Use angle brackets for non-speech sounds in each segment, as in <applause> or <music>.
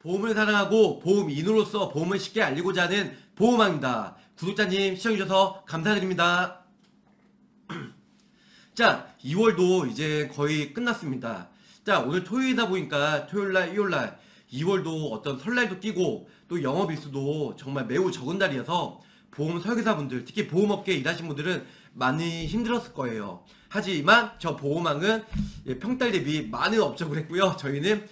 보험을 사랑하고 보험인으로서 보험을 쉽게 알리고자 하는 보험왕입니다. 구독자님 시청해주셔서 감사드립니다. <clears throat> 자, 2월도 이제 거의 끝났습니다. 자, 오늘 토요일이다 보니까 토요일날, 일요일날, 2월도 어떤 설날도 끼고 또 영업일수도 정말 매우 적은 달이어서 보험 설계사분들, 특히 보험업계에 일하신 분들은 많이 힘들었을 거예요. 하지만 저 보험왕은 예, 평달 대비 많은 업적을 했고요. 저희는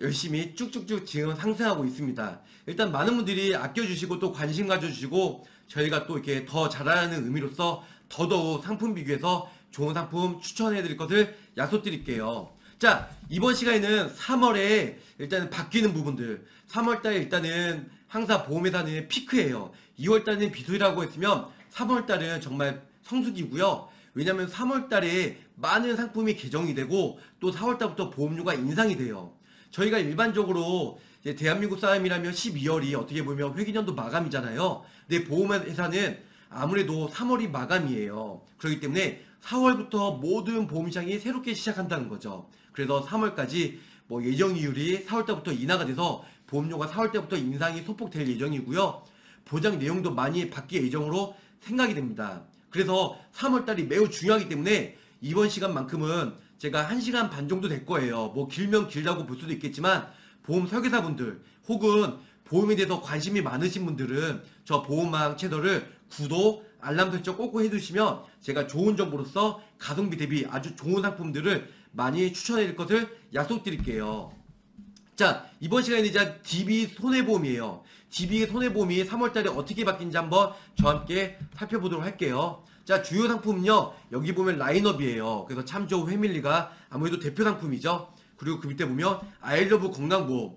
열심히 쭉쭉쭉 지금 상승하고 있습니다. 일단 많은 분들이 아껴주시고 또 관심 가져주시고 저희가 또 이렇게 더 잘하는 의미로서 더더욱 상품 비교해서 좋은 상품 추천해 드릴 것을 약속드릴게요. 자, 이번 시간에는 3월에 일단은 바뀌는 부분들. 3월달에 일단은 항상 보험회사는 피크예요. 2월달은 비수라고 했으면 3월달은 정말 성수기고요. 왜냐면 3월달에 많은 상품이 개정이 되고 또 4월달부터 보험료가 인상이 돼요. 저희가 일반적으로 대한민국 사람이라면 12월이 어떻게 보면 회기년도 마감이잖아요. 근데 보험회사는 아무래도 3월이 마감이에요. 그렇기 때문에 4월부터 모든 보험시장이 새롭게 시작한다는 거죠. 그래서 3월까지 뭐 예정이율이 4월달부터 인하가 돼서 보험료가 4월달부터 인상이 소폭될 예정이고요. 보장 내용도 많이 바뀔 예정으로 생각이 됩니다. 그래서 3월달이 매우 중요하기 때문에 이번 시간만큼은 제가 1시간 반 정도 될 거예요. 뭐 길면 길다고 볼 수도 있겠지만 보험 설계사분들 혹은 보험에 대해서 관심이 많으신 분들은 저 보험망 채널을 구독, 알람 설정 꼭꼭 해두시면 제가 좋은 정보로서 가성비 대비 아주 좋은 상품들을 많이 추천해 드릴 것을 약속드릴게요. 자, 이번 시간에는 이제 DB 손해보험이에요. DB 손해보험이 3월달에 어떻게 바뀐지 한번 저와 함께 살펴보도록 할게요. 자, 주요 상품은요, 여기 보면 라인업이에요. 그래서 참조 회밀리가 아무래도 대표 상품이죠. 그리고 그 밑에 보면 아이러브 건강보험.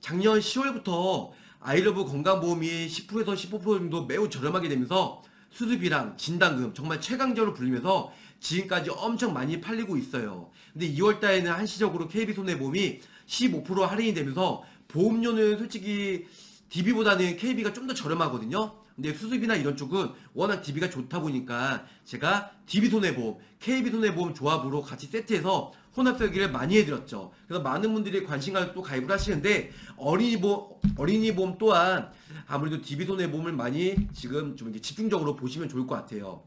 작년 10월부터 아이러브 건강보험이 10%에서 15% 정도 매우 저렴하게 되면서 수습이랑 진단금 정말 최강자로 불리면서 지금까지 엄청 많이 팔리고 있어요. 근데 2월 달에는 한시적으로 KB손해보험이 15% 할인이 되면서 보험료는 솔직히 DB보다는 KB가 좀 더 저렴하거든요. 근데 수습이나 이런 쪽은 워낙 DB가 좋다 보니까 제가 DB 손해보험, KB 손해보험 조합으로 같이 세트해서 혼합 설계를 많이 해드렸죠. 그래서 많은 분들이 관심 가지고 또 가입을 하시는데 어린이 보험, 어린이 보험 또한 아무래도 DB 손해보험을 많이 지금 좀 이렇게 집중적으로 보시면 좋을 것 같아요.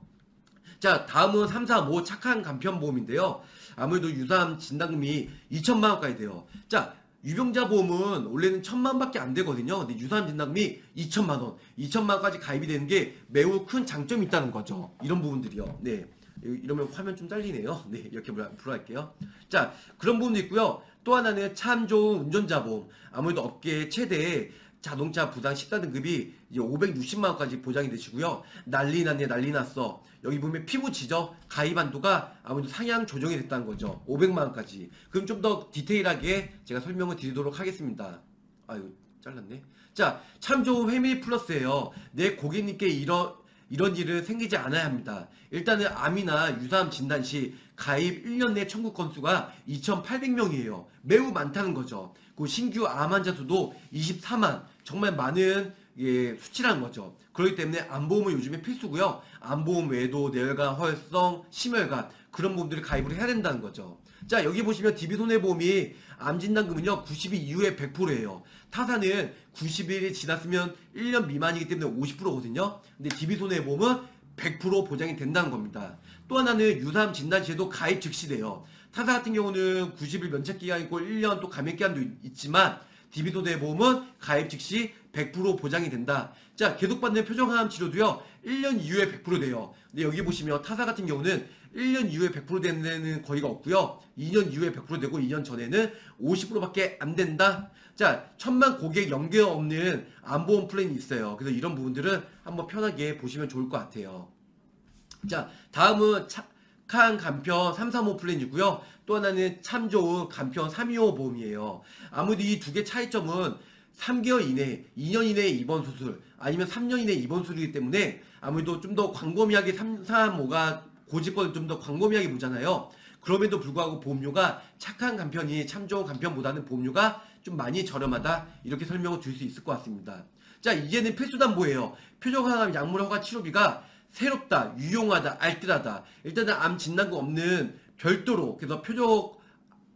자, 다음은 3, 4, 5 착한 간편보험인데요. 아무래도 유사암 진단금이 2천만 원까지 돼요. 자, 유병자 보험은 원래는 천만 원밖에 안 되거든요. 근데 유사암 진단금이 2천만 원, 2천만 원까지 가입이 되는 게 매우 큰 장점이 있다는 거죠. 이런 부분들이요. 네. 이러면 화면 좀 잘리네요. 네, 이렇게 불러할게요. 자, 그런 부분도 있고요. 또 하나는 참 좋은 운전자 보험. 아무래도 업계 최대 자동차 부당 14등급이 이제 560만 원까지 보장이 되시고요. 난리 났네, 난리 났어. 여기 보면 피부치죠? 가입 한도가 아무래도 상향 조정이 됐다는 거죠. 500만 원까지. 그럼 좀 더 디테일하게 제가 설명을 드리도록 하겠습니다. 아유, 잘랐네. 자, 참 좋은 회밀 플러스예요. 내 고객님께 이런 이런 일은 생기지 않아야 합니다. 일단은 암이나 유사암 진단 시 가입 1년 내 청구 건수가 2,800명이에요. 매우 많다는 거죠. 그 신규 암 환자 수도 24만 정말 많은 예, 수치라는 거죠. 그렇기 때문에 암보험은 요즘에 필수고요. 암보험 외에도 뇌혈관, 허혈성, 심혈관 그런 보험들을 가입을 해야 된다는 거죠. 자 여기 보시면 DB손해보험이 암진단금은요 90일 이후에 100%예요. 타사는 90일이 지났으면 1년 미만이기 때문에 50%거든요. 근데 DB손해보험은 100% 보장이 된다는 겁니다. 또 하나는 유사암 진단 시에도 가입 즉시 돼요. 타사 같은 경우는 90일 면책 기간 있고 1년 또 감액 기간도 있지만 DB손해보험은 가입 즉시 100% 보장이 된다. 자, 계속 받는 표정암 치료도요, 1년 이후에 100% 돼요. 근데 여기 보시면 타사 같은 경우는 1년 이후에 100% 되는 데는 거의가 없고요. 2년 이후에 100% 되고 2년 전에는 50%밖에 안 된다. 자, 천만 고객 연계 없는 암보험 플랜이 있어요. 그래서 이런 부분들은 한번 편하게 보시면 좋을 것 같아요. 자, 다음은 착한 간편 335 플랜이고요. 또 하나는 참 좋은 간편 325 보험이에요. 아무래도 이 두 개 차이점은 3개월 이내, 2년 이내에 입원 수술, 아니면 3년 이내 입원 수술이기 때문에 아무래도 좀 더 광범위하게 335가 고집권을 좀 더 광범위하게 보잖아요. 그럼에도 불구하고 보험료가 착한 간편이 참 좋은 간편보다는 보험료가 좀 많이 저렴하다 이렇게 설명을 드릴 수 있을 것 같습니다. 자 이제는 필수담보예요. 표적항암 약물 허가 치료비가 새롭다, 유용하다, 알뜰하다. 일단은 암 진단금 없는 별도로 그래서 표적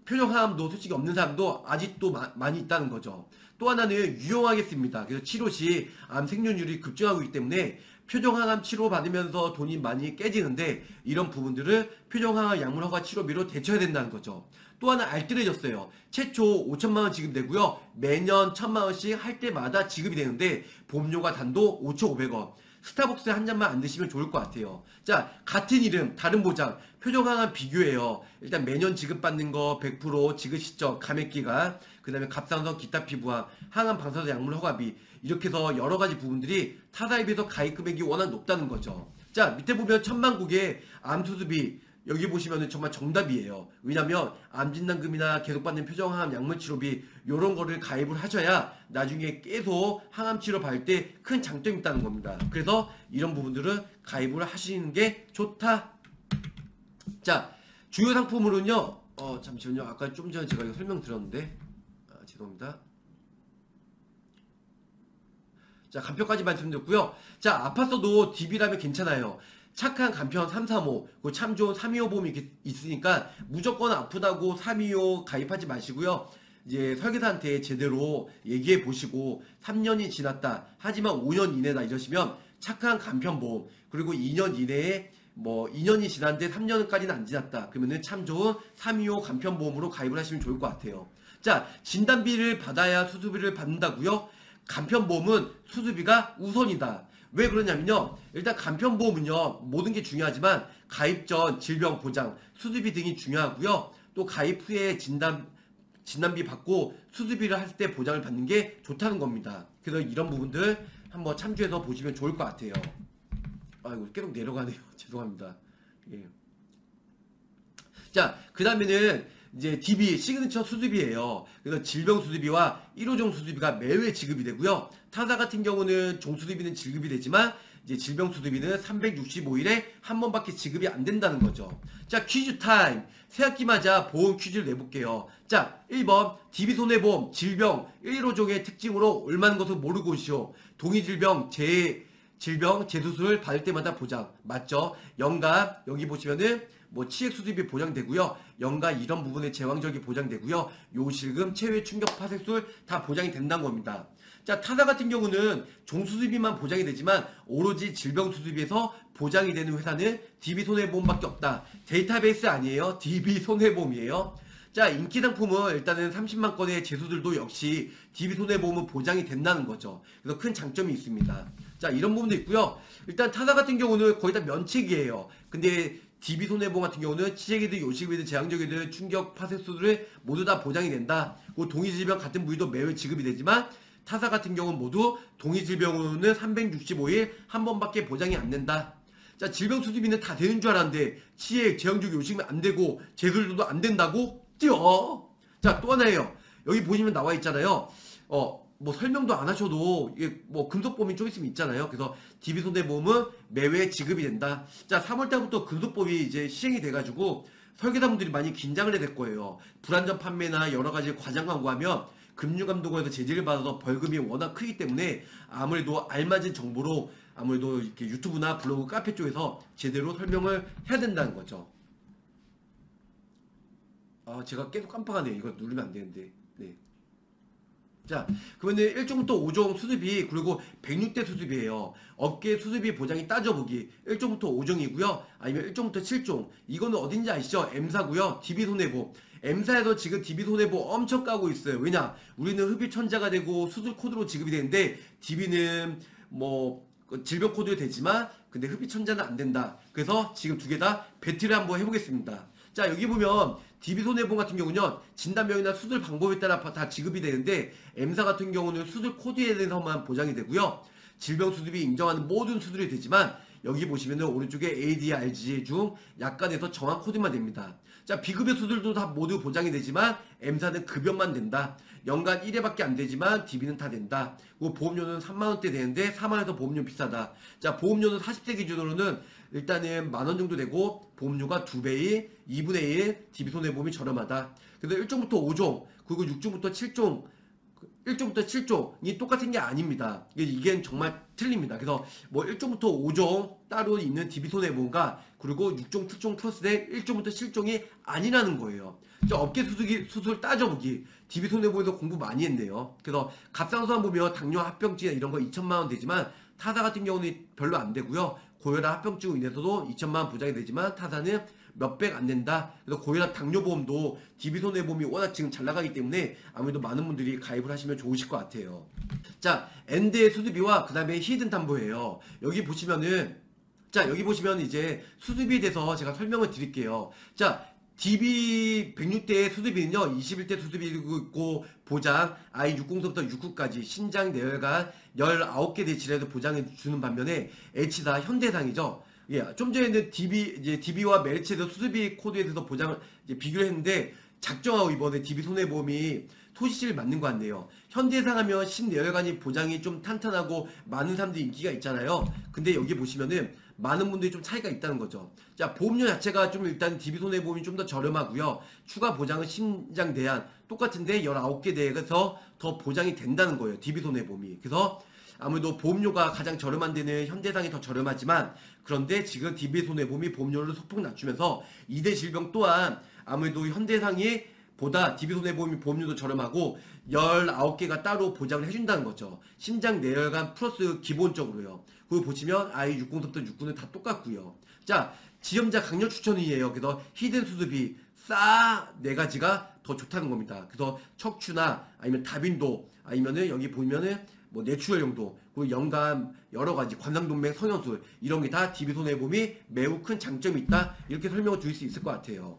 표정암도 솔직히 없는 사람도 아직도 마- 많이 있다는 거죠. 또 하나는 유용하겠습니다. 그래서 치료 시 암 생존율이 급증하고 있기 때문에 표정항암 치료 받으면서 돈이 많이 깨지는데 이런 부분들을 표정항암 약물 허가 치료비로 대처해야 된다는 거죠. 또 하나 알뜰해졌어요. 최초 5천만 원 지급되고요. 매년 1천만 원씩 할 때마다 지급이 되는데 보험료가 단도 5,500원. 스타벅스 한 잔만 안 드시면 좋을 것 같아요. 자, 같은 이름, 다른 보장, 표정항암 비교해요. 일단 매년 지급받는 거 100% 지급 시점, 감액기간, 그 다음에 갑상선 기타 피부암, 항암 방사선 약물 허가비, 이렇게 해서 여러 가지 부분들이 타사에 비해서 가입 금액이 워낙 높다는 거죠. 자, 밑에 보면 천만 국의 암 수술비, 여기 보시면은 정말 정답이에요. 왜냐면 암 진단금이나 계속 받는 표정항암 약물 치료비 요런 거를 가입을 하셔야 나중에 계속 항암 치료 받을 때 큰 장점이 있다는 겁니다. 그래서 이런 부분들은 가입을 하시는 게 좋다. 자, 주요 상품으로는요. 어, 잠시만요. 아까 좀 전에 제가 설명드렸는데 아, 죄송합니다. 자, 간편까지 말씀드렸고요. 자, 아팠어도 DB라면 괜찮아요. 착한 간편 335, 그 참 좋은 325 보험이 있으니까 무조건 아프다고 325 가입하지 마시고요. 이제 설계사한테 제대로 얘기해 보시고 3년이 지났다. 하지만 5년 이내다 이러시면 착한 간편 보험 그리고 2년 이내에 뭐 2년이 지났는데 3년까지는 안 지났다. 그러면은 참 좋은 325 간편 보험으로 가입을 하시면 좋을 것 같아요. 자, 진단비를 받아야 수술비를 받는다고요? 간편 보험은 수술비가 우선이다. 왜 그러냐면요. 일단 간편보험은요. 모든 게 중요하지만 가입 전 질병 보장, 수술비 등이 중요하고요. 또 가입 후에 진단 진단비 받고 수술비를 할 때 보장을 받는 게 좋다는 겁니다. 그래서 이런 부분들 한번 참조해서 보시면 좋을 것 같아요. 아이고 계속 내려가네요. <laughs> 죄송합니다. 예. 자, 그 다음에는 이제 DB signature 수술비예요. 그래서 질병 수술비와 1-5종 수술비가 매회 지급이 되고요. 타사 같은 경우는 종 수술비는 지급이 되지만 이제 질병 수술비는 365일에 한 번밖에 지급이 안 된다는 거죠. 자, 퀴즈 타임. 새학기 맞아 보험 퀴즈를 내볼게요. 자, 1번 DB 손해보험 질병 1-5종의 특징으로 알맞은 것을 모두 고르시오. 동일질병 재 질병 재수술 받을 때마다 보장 맞죠? 연간 여기 보시면은 뭐 치핵 수술비 보장되고요. 연간 이런 부분의 제왕절개 보장되고요. 요실금, 체외 충격 파쇄술 다 보장이 된다는 겁니다. 자 타사 같은 경우는 종수술비만 보장이 되지만 오로지 질병 수술비에서 보장이 되는 회사는 DB 손해보험밖에 없다. 데이터베이스 아니에요. DB 손해보험이에요. 자 인기 상품은 일단은 30만 건의 재수들도 역시 DB 손해보험은 보장이 된다는 거죠. 그래서 큰 장점이 있습니다. 자 이런 부분도 있고요. 일단 타사 같은 경우는 거의 다 면책이에요. 근데 DB 손해보험 같은 경우는 치액이든 요식이든 재앙적이든 충격 파쇄수를 모두 다 보장이 된다. 그 동의질병 같은 부위도 매월 지급이 되지만 타사 같은 경우는 모두 동의질병으로는 365일 한 번밖에 보장이 안 된다. 자 질병 수술비는 다 되는 줄 알았는데 치액, 재앙적 요식이면 안 되고 재술도 안 된다고 뛰어. 자 또 하나예요. 여기 보시면 나와 있잖아요. 어 뭐 설명도 안 하셔도 이게 뭐 금속보험이 좀 있으면 있잖아요. 그래서 DB 손해보험은 매회 지급이 된다. 자 3월 달부터 금속보험이 이제 시행이 돼가지고 설계사분들이 많이 긴장을 해야 될 거예요. 불안전 판매나 여러 가지 과장 광고하면 금융감독원에서 제재를 받아서 벌금이 워낙 크기 때문에 아무래도 알맞은 정보로 아무래도 이렇게 유튜브나 블로그 카페 쪽에서 제대로 설명을 해야 된다는 거죠. 아 제가 계속 깜빡하네요. 이거 누르면 안 되는데. 네. 자, 그러면 1종부터 5종 수습이 그리고 106대 수습이에요. 업계 수습이 보장이 따져보기 1종부터 5종이고요. 아니면 1종부터 7종. 이거는 어딘지 아시죠? M사고요. DB손해보. M사에서 지금 DB손해보 엄청 까고 있어요. 왜냐? 우리는 흡입 천자가 되고 수술 코드로 지급이 되는데 DB는 뭐 질병 코드가 되지만 근데 흡입 천자는 안 된다. 그래서 지금 두 개 다 배틀을 한번 해보겠습니다. 자 여기 보면 DB 손해보험 같은 경우는요 진단명이나 수술 방법에 따라 다 지급이 되는데 M사 같은 경우는 수술 코드에 대해서만 보장이 되고요 질병 수술이 인정하는 모든 수술이 되지만 여기 보시면은 오른쪽에 ADRG 중 약관에서 정한 코드만 됩니다. 자 비급여 수술도 다 모두 보장이 되지만 M사는 급여만 된다. 연간 1회밖에 안 되지만 DB는 다 된다. 그리고 보험료는 3만원대 되는데 4만원에서 보험료 비싸다. 자 보험료는 40대 기준으로는 일단은 만원 정도 되고 보험료가 2배의 2분의 1 DB 손해보험이 저렴하다. 그래서 1종부터 5종 그리고 6종부터 7종 1종부터 7종이 똑같은 게 아닙니다. 이게, 정말 틀립니다. 그래서 뭐 1종부터 5종 따로 있는 DB 손해보험과 그리고 6종, 7종 플러스 된 1종부터 7종이 아니라는 거예요. 저 업계 수술, 수술 따져보기 DB 손해보험에서 공부 많이 했네요. 그래서 갑상선 보면 당뇨 합병증 이런 거 2천만 원 되지만 타사 같은 경우는 별로 안 되고요. 고혈압 합병증으로 인해서도 2천만 원 보장이 되지만 타사는 몇백 안 된다. 그래서 고혈압 당뇨보험도 DB 손해보험이 워낙 지금 잘 나가기 때문에 아무래도 많은 분들이 가입을 하시면 좋으실 것 같아요. 자, 엔드의 수수비와 그 다음에 히든 담보예요. 여기 보시면은 자, 여기 보시면 이제 수수비에 대해서 제가 설명을 드릴게요. 자, DB 106대 수수비는요, 21대 수수비고 있고, 보장, 아이 60서부터 69까지 신장 내혈관 19개 대질에도 보장해 주는 반면에 H사 현대상이죠. 예, 좀 전에는 DB, 이제 DB와 메르체드 수수비 코드에 대해서 보장을 이제 비교를 했는데, 작정하고 이번에 DB 손해보험이 토시를 맞는 것 같네요. 현대상 하면 신내혈관이 보장이 좀 탄탄하고 많은 사람들이 인기가 있잖아요. 근데 여기 보시면은 많은 분들이 좀 차이가 있다는 거죠. 자, 보험료 자체가 좀 일단 DB 손해보험이 좀 더 저렴하고요. 추가 보장은 신장 대안 똑같은데 19개 대에서 더 보장이 된다는 거예요. DB 손해보험이. 그래서 아무래도 보험료가 가장 저렴한 데는 현대상이 더 저렴하지만 그런데 지금 DB 손해보험이 보험료를 소폭 낮추면서 2대 질병 또한 아무래도 현대상이 보다 DB 손해보험이 보험료도 저렴하고 19개가 따로 보장을 해준다는 거죠. 심장 내혈관 플러스 기본적으로요. 그거 보시면 아이 60부터 69는 다 똑같고요. 자, 지점자 강력 추천이에요. 그래서 히든 수습이 싸네 가지가 더 좋다는 겁니다. 그래서 척추나 아니면 다빈도 아니면은 여기 보면은 뭐 뇌출혈용도 그리고 연감 여러 가지 관상동맥 성형술 이런 게 다 DB 손해보험이 매우 큰 장점이 있다 이렇게 설명을 드릴 수 있을 것 같아요.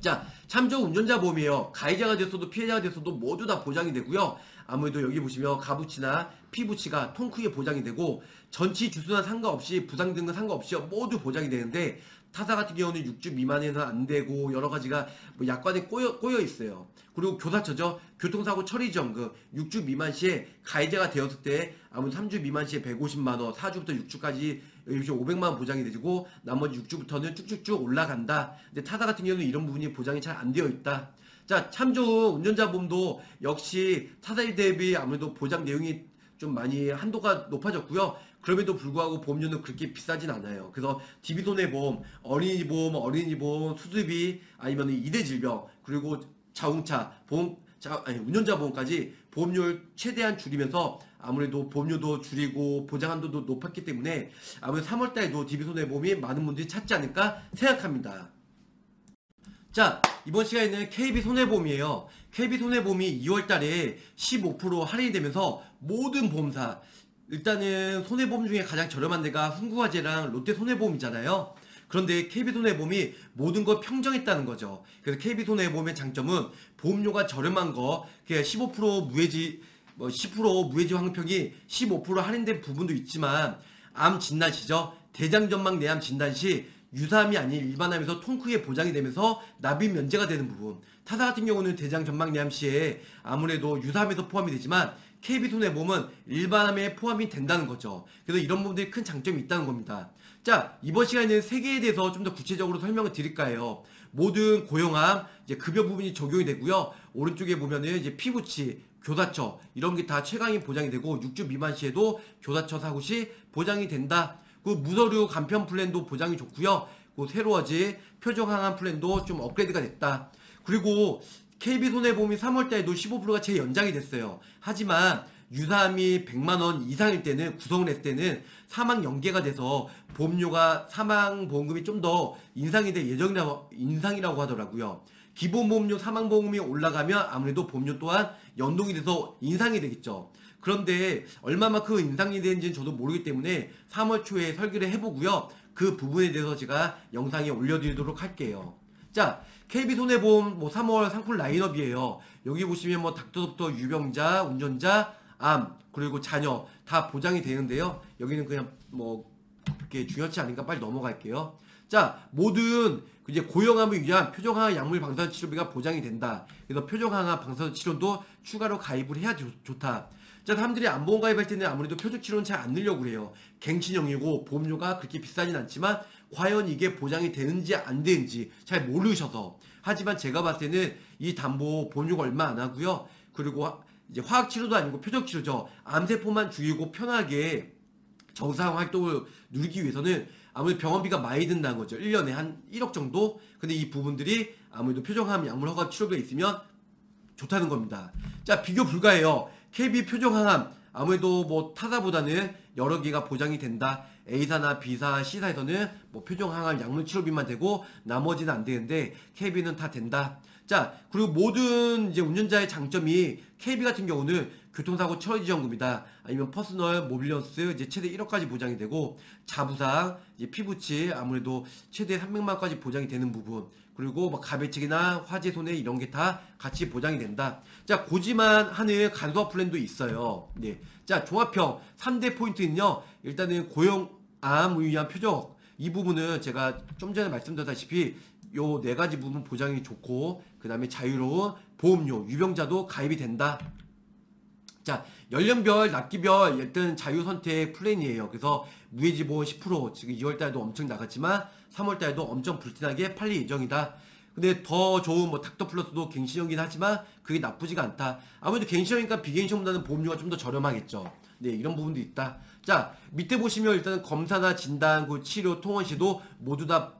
자, 참조 운전자 보험이에요. 가해자가 됐어도 피해자가 됐어도 모두 다 보장이 되고요. 아무래도 여기 보시면 가부치나 피부치가 통크게 보장이 되고 전치 주수나 상관없이 부상 등은 상관없이 모두 보장이 되는데 타사 같은 경우는 6주 미만에는 안 되고 여러 가지가 뭐 약관에 꼬여, 꼬여 있어요. 그리고 교사처죠. 교통사고 처리 지원금 6주 미만 시에 가해자가 되었을 때 아무래도 3주 미만 시에 150만 원, 4주부터 6주까지 여기 500만 원 보장이 되고 나머지 6주부터는 쭉쭉쭉 올라간다. 근데 타사 같은 경우는 이런 부분이 보장이 잘 안 되어 있다. 자, 참조 운전자 보험도 역시 타사일 대비 아무래도 보장 내용이 좀 많이 한도가 높아졌고요. 그럼에도 불구하고 보험료는 그렇게 비싸진 않아요. 그래서 어린이 보험, 어린이 보험, 수술비, 아니면 2대 질병, 그리고 자동차, 보험, 자, 아니, 운전자 보험까지 보험료를 최대한 줄이면서 아무래도 보험료도 줄이고 보장 한도도 높았기 때문에 아무래도 3월 달에도 DB손해 보험이 많은 분들이 찾지 않을까 생각합니다. 자, 이번 시간에는 KB손해보험이에요. KB손해보험이 2월달에 15% 할인이 되면서 모든 보험사, 일단은 손해보험 중에 가장 저렴한 데가 흥구화재랑 롯데손해보험이잖아요. 그런데 KB손해보험이 모든 걸 평정했다는 거죠. 그래서 KB손해보험의 장점은 보험료가 저렴한 거, 그냥 15% 무해지, 뭐 10% 무해지 환급형이 15% 할인된 부분도 있지만 암 진단 시죠. 대장전망 내암 진단 시 유사암이 아닌 일반암에서 통크에 보장이 되면서 납입 면제가 되는 부분. 타사 같은 경우는 대장 전망 내암 시에 아무래도 유사암에서 포함이 되지만 KB 손해보험은 일반암에 포함이 된다는 거죠. 그래서 이런 부분들이 큰 장점이 있다는 겁니다. 자, 이번 시간에는 세 개에 대해서 좀 더 구체적으로 설명을 드릴까 해요. 모든 고용암, 이제 급여 부분이 적용이 되고요. 오른쪽에 보면은 이제 피부치, 교사처, 이런 게 다 최강이 보장이 되고 6주 미만 시에도 교사처 사고 시 보장이 된다. 그 무서류 간편 플랜도 보장이 좋고요. 그 새로워지 표정 항암 플랜도 좀 업그레이드가 됐다. 그리고 KB 손해보험이 3월달에도 15%가 재연장이 됐어요. 하지만 유사암이 100만 원 이상일 때는 구성을 했을 때는 사망 연계가 돼서 보험료가 사망 보험금이 좀 더 인상이 될 예정이라고 인상이라고 하더라고요. 기본 보험료 사망 보험금이 올라가면 아무래도 보험료 또한 연동이 돼서 인상이 되겠죠. 그런데 얼마만큼 인상이 되는지는 저도 모르기 때문에 3월 초에 설계를 해보고요. 그 부분에 대해서 제가 영상에 올려드리도록 할게요. 자, KB손해보험 뭐 3월 상품 라인업이에요. 여기 보시면 뭐 닥터부터 유병자, 운전자, 암, 그리고 자녀 다 보장이 되는데요. 여기는 그냥 뭐 그렇게 중요치 않으니까 빨리 넘어갈게요. 자, 모든 이제 고용암을 위한 표정항암 약물 방사선 치료비가 보장이 된다. 그래서 표정항암 방사선 치료도 추가로 가입을 해야 좋, 좋다. 자, 사람들이 안보험 가입할 때는 아무래도 표적 치료는 잘 안 늘려고 그래요. 갱신형이고 보험료가 그렇게 비싸진 않지만 과연 이게 보장이 되는지 안 되는지 잘 모르셔서. 하지만 제가 봤을 때는 이 담보 보험료가 얼마 안 하고요. 그리고 화- 이제 화학 치료도 아니고 표적 치료죠. 암세포만 죽이고 편하게 정상 활동을 누리기 위해서는 아무래도 병원비가 많이 든다는 거죠. 1년에 한 1억 정도? 근데 이 부분들이 아무래도 표정암 약물 허가 치료가 있으면 좋다는 겁니다. 자, 비교 불가해요. KB 표적항암 아무래도 뭐 타사보다는 여러 개가 보장이 된다. A사나 B사, C사에서는 뭐 표적항암 약물 치료비만 되고 나머지는 안 되는데 KB는 다 된다. 자, 그리고 모든 이제 운전자의 장점이 KB 같은 경우는 교통사고 처리 지원금이다. 아니면 personal mobility 이제 최대 1억까지 보장이 되고 자부상, 이제 피부치 아무래도 최대 300만까지 보장이 되는 부분. 그리고 뭐 가배책이나 화재 손해 이런 게 다 같이 보장이 된다. 자, 고지만 하는 간소화 플랜도 있어요. 네. 자, 종합형 3대 포인트는요. 일단은 고용암 위한 표적. 이 부분은 제가 좀 전에 말씀드렸다시피 요 네 가지 부분 보장이 좋고 그 다음에 자유로운 보험료, 유병자도 가입이 된다. 자, 연령별, 납기별 일단 자유 선택 플랜이에요. 그래서 무해지보험 10% 지금 2월 달에도 엄청 나갔지만 3월 달에도 엄청 불티나게 팔릴 예정이다. 근데 더 좋은 뭐 닥터 플러스도 갱신형이긴 하지만 그게 나쁘지가 않다. 아무래도 갱신형이니까 비갱신형보다는 보험료가 좀 더 저렴하겠죠. 네, 이런 부분도 있다. 자, 밑에 보시면 일단은 검사나 진단, 그 치료, 통원 시도 모두 다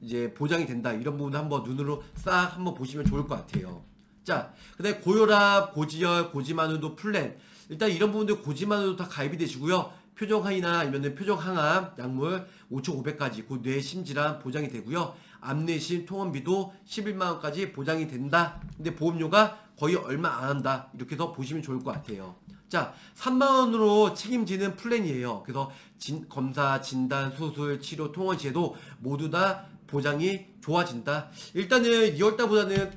이제 보장이 된다. 이런 부분 한번 눈으로 싹 한번 보시면 좋을 것 같아요. 자, 그 다음에 고혈압, 고지혈, 고지만우도 플랜. 일단 이런 부분들 고지만우도 다 가입이 되시고요. 표정항이나 아니면 표정항암 약물 5,500까지 그 뇌심질환 보장이 되고요. 암내심 통원비도 11만 원까지 보장이 된다. 근데 보험료가 거의 얼마 안 한다. 이렇게 해서 보시면 좋을 것 같아요. 자, 3만 원으로 책임지는 플랜이에요. 그래서 진- 검사, 진단, 수술, 치료, 통원 시에도 모두 다 보장이 좋아진다. 일단은 2월 달보다는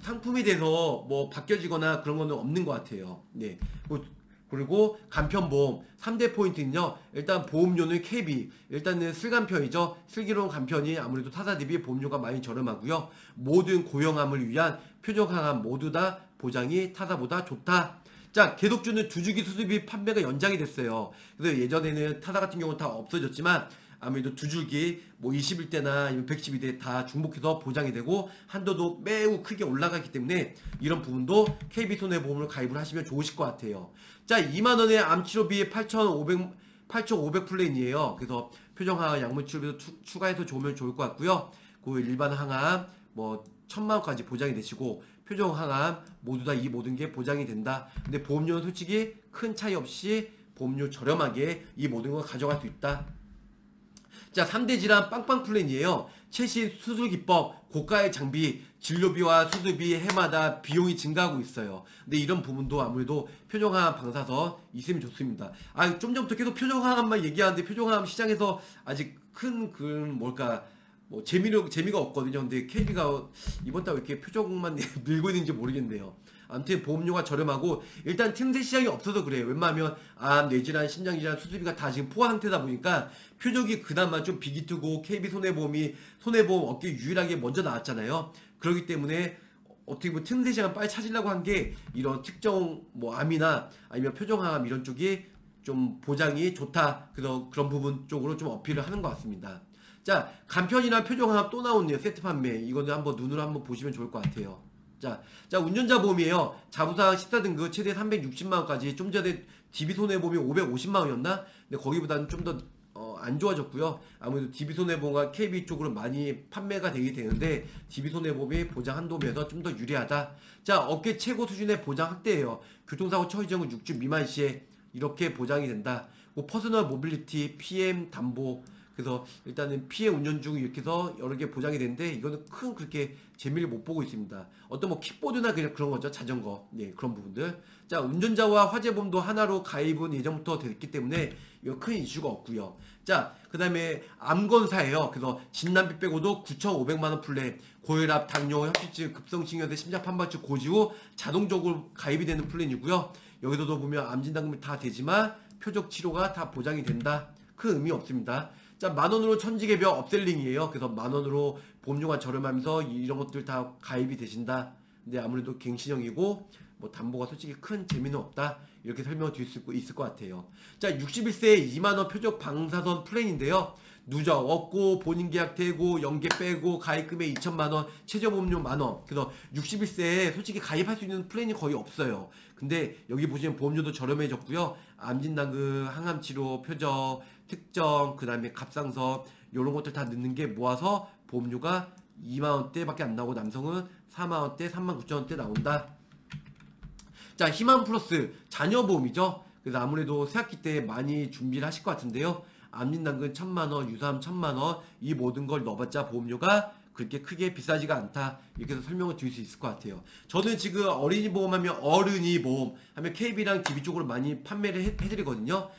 상품에 대해서 뭐 바뀌어지거나 그런 거는 없는 것 같아요. 네. 그- 그리고 간편보험 3대 포인트는요. 일단 보험료는 KB. 일단은 슬간편이죠. 슬기로운 간편이 아무래도 타사 대비 보험료가 많이 저렴하고요. 모든 고형암을 위한 표적항암 모두 다 보장이 타사보다 좋다. 자, 계속 주는 두 주기 수습이 판매가 연장이 됐어요. 그래서 예전에는 타사 같은 경우는 다 없어졌지만 아무래도 두 줄기 뭐 21대나 112대 다 중복해서 보장이 되고 한도도 매우 크게 올라가기 때문에 이런 부분도 KB 손해보험을 가입을 하시면 좋으실 것 같아요. 자, 2만 원의 암치료비 8,500 8,500 플랜이에요. 그래서 표적항암 약물 치료비도 추- 추가해서 좋으면 좋을 것 같고요. 그 일반 항암 뭐 천만 원까지 보장이 되시고 표적 항암 모두 다 이 모든 게 보장이 된다. 근데 보험료는 솔직히 큰 차이 없이 보험료 저렴하게 이 모든 걸 가져갈 수 있다. 자, 3대 질환 빵빵 플랜이에요. 최신 수술 기법, 고가의 장비, 진료비와 수술비 해마다 비용이 증가하고 있어요. 근데 이런 부분도 아무래도 표적항암 방사선 있으면 좋습니다. 아, 좀 전부터 계속 표적항암만 얘기하는데 표적항암 시장에서 아직 큰, 그, 뭘까, 뭐, 재미로, 재미가 없거든요. 근데 KB가 이번 달 왜 이렇게 표정만 <laughs> 밀고 있는지 모르겠네요. 아무튼 보험료가 저렴하고 일단 틈새 시장이 없어서 그래요. 웬만하면 암, 뇌질환, 심장질환 수술비가 다 지금 포화 상태다 보니까 표적이 그나마 좀 비기트고 KB 손해보험이 손해보험 업계 유일하게 먼저 나왔잖아요. 그렇기 때문에 어떻게 보면 틈새 시장 빨리 찾으려고 한 게 이런 특정 뭐 암이나 아니면 표정암 이런 쪽이 좀 보장이 좋다. 그래서 그런 부분 쪽으로 좀 어필을 하는 것 같습니다. 자, 간편이나 표정암 또 나오네요. 세트 판매. 이거는 한번 눈으로 한번 보시면 좋을 것 같아요. 자, 자 운전자 보험이에요. 자부상 14등급 최대 360만 원까지 좀 전에 DB 손해보험이 550만 원이었나? 근데 거기보다는 좀더 어, 안 좋아졌고요. 아무래도 DB 손해보험과 KB 쪽으로 많이 판매가 되게 되는데 DB 손해보험이 보장 한도면서 좀 더 유리하다. 자, 업계 최고 수준의 보장 확대예요. 교통사고 처리 전치 6주 미만 시에 이렇게 보장이 된다. 뭐 personal mobility, PM 담보 그래서 일단은 피해 운전 중 이렇게 해서 여러 개 보장이 되는데 이거는 큰 그렇게 재미를 못 보고 있습니다. 어떤 뭐 킥보드나 그냥 그런 거죠. 자전거. 네, 그런 부분들. 자, 운전자와 화재보험도 하나로 가입은 예전부터 됐기 때문에 이거 큰 이슈가 없고요. 자, 그다음에 암건사예요. 그래서 진단비 빼고도 9,500만 원 플랜, 고혈압, 당뇨, 협심증, 급성심근경색, 심장판막증, 고지 후 자동적으로 가입이 되는 플랜이고요. 여기서도 보면 암진단금이 다 되지만 표적 치료가 다 보장이 된다. 큰 의미 없습니다. 자, 만 원으로 천지개벽 upselling이에요. 그래서 만 원으로 보험료가 저렴하면서 이런 것들 다 가입이 되신다. 근데 아무래도 갱신형이고 뭐 담보가 솔직히 큰 재미는 없다 이렇게 설명을 드릴 수 있- 있을 것 같아요. 자 61세에 2만원 표적 방사선 플랜인데요. 누적 없고 본인 계약 되고 연계 빼고 가입금액 2천만원 최저 보험료 만원 그래서 61세에 솔직히 가입할 수 있는 플랜이 거의 없어요 근데 여기 보시면 보험료도 저렴해졌고요 암진단금 항암치료 표적 특정 그 다음에 갑상선 이런 것들 다 넣는 게 모아서 보험료가 2만원대밖에 안 나오고 남성은 4만원대 3만 9천원대 나온다. 자 희망 플러스 자녀보험이죠. 그래서 아무래도 새학기 때 많이 준비를 하실 것 같은데요. 암진단금 천만원, 유사암 천만원 이 모든 걸 넣어봤자 보험료가 그렇게 크게 비싸지가 않다. 이렇게 해서 설명을 드릴 수 있을 것 같아요. 저는 지금 어린이 보험하면 어른이 보험 하면 KB랑 DB 쪽으로 많이 판매를 해, 해드리거든요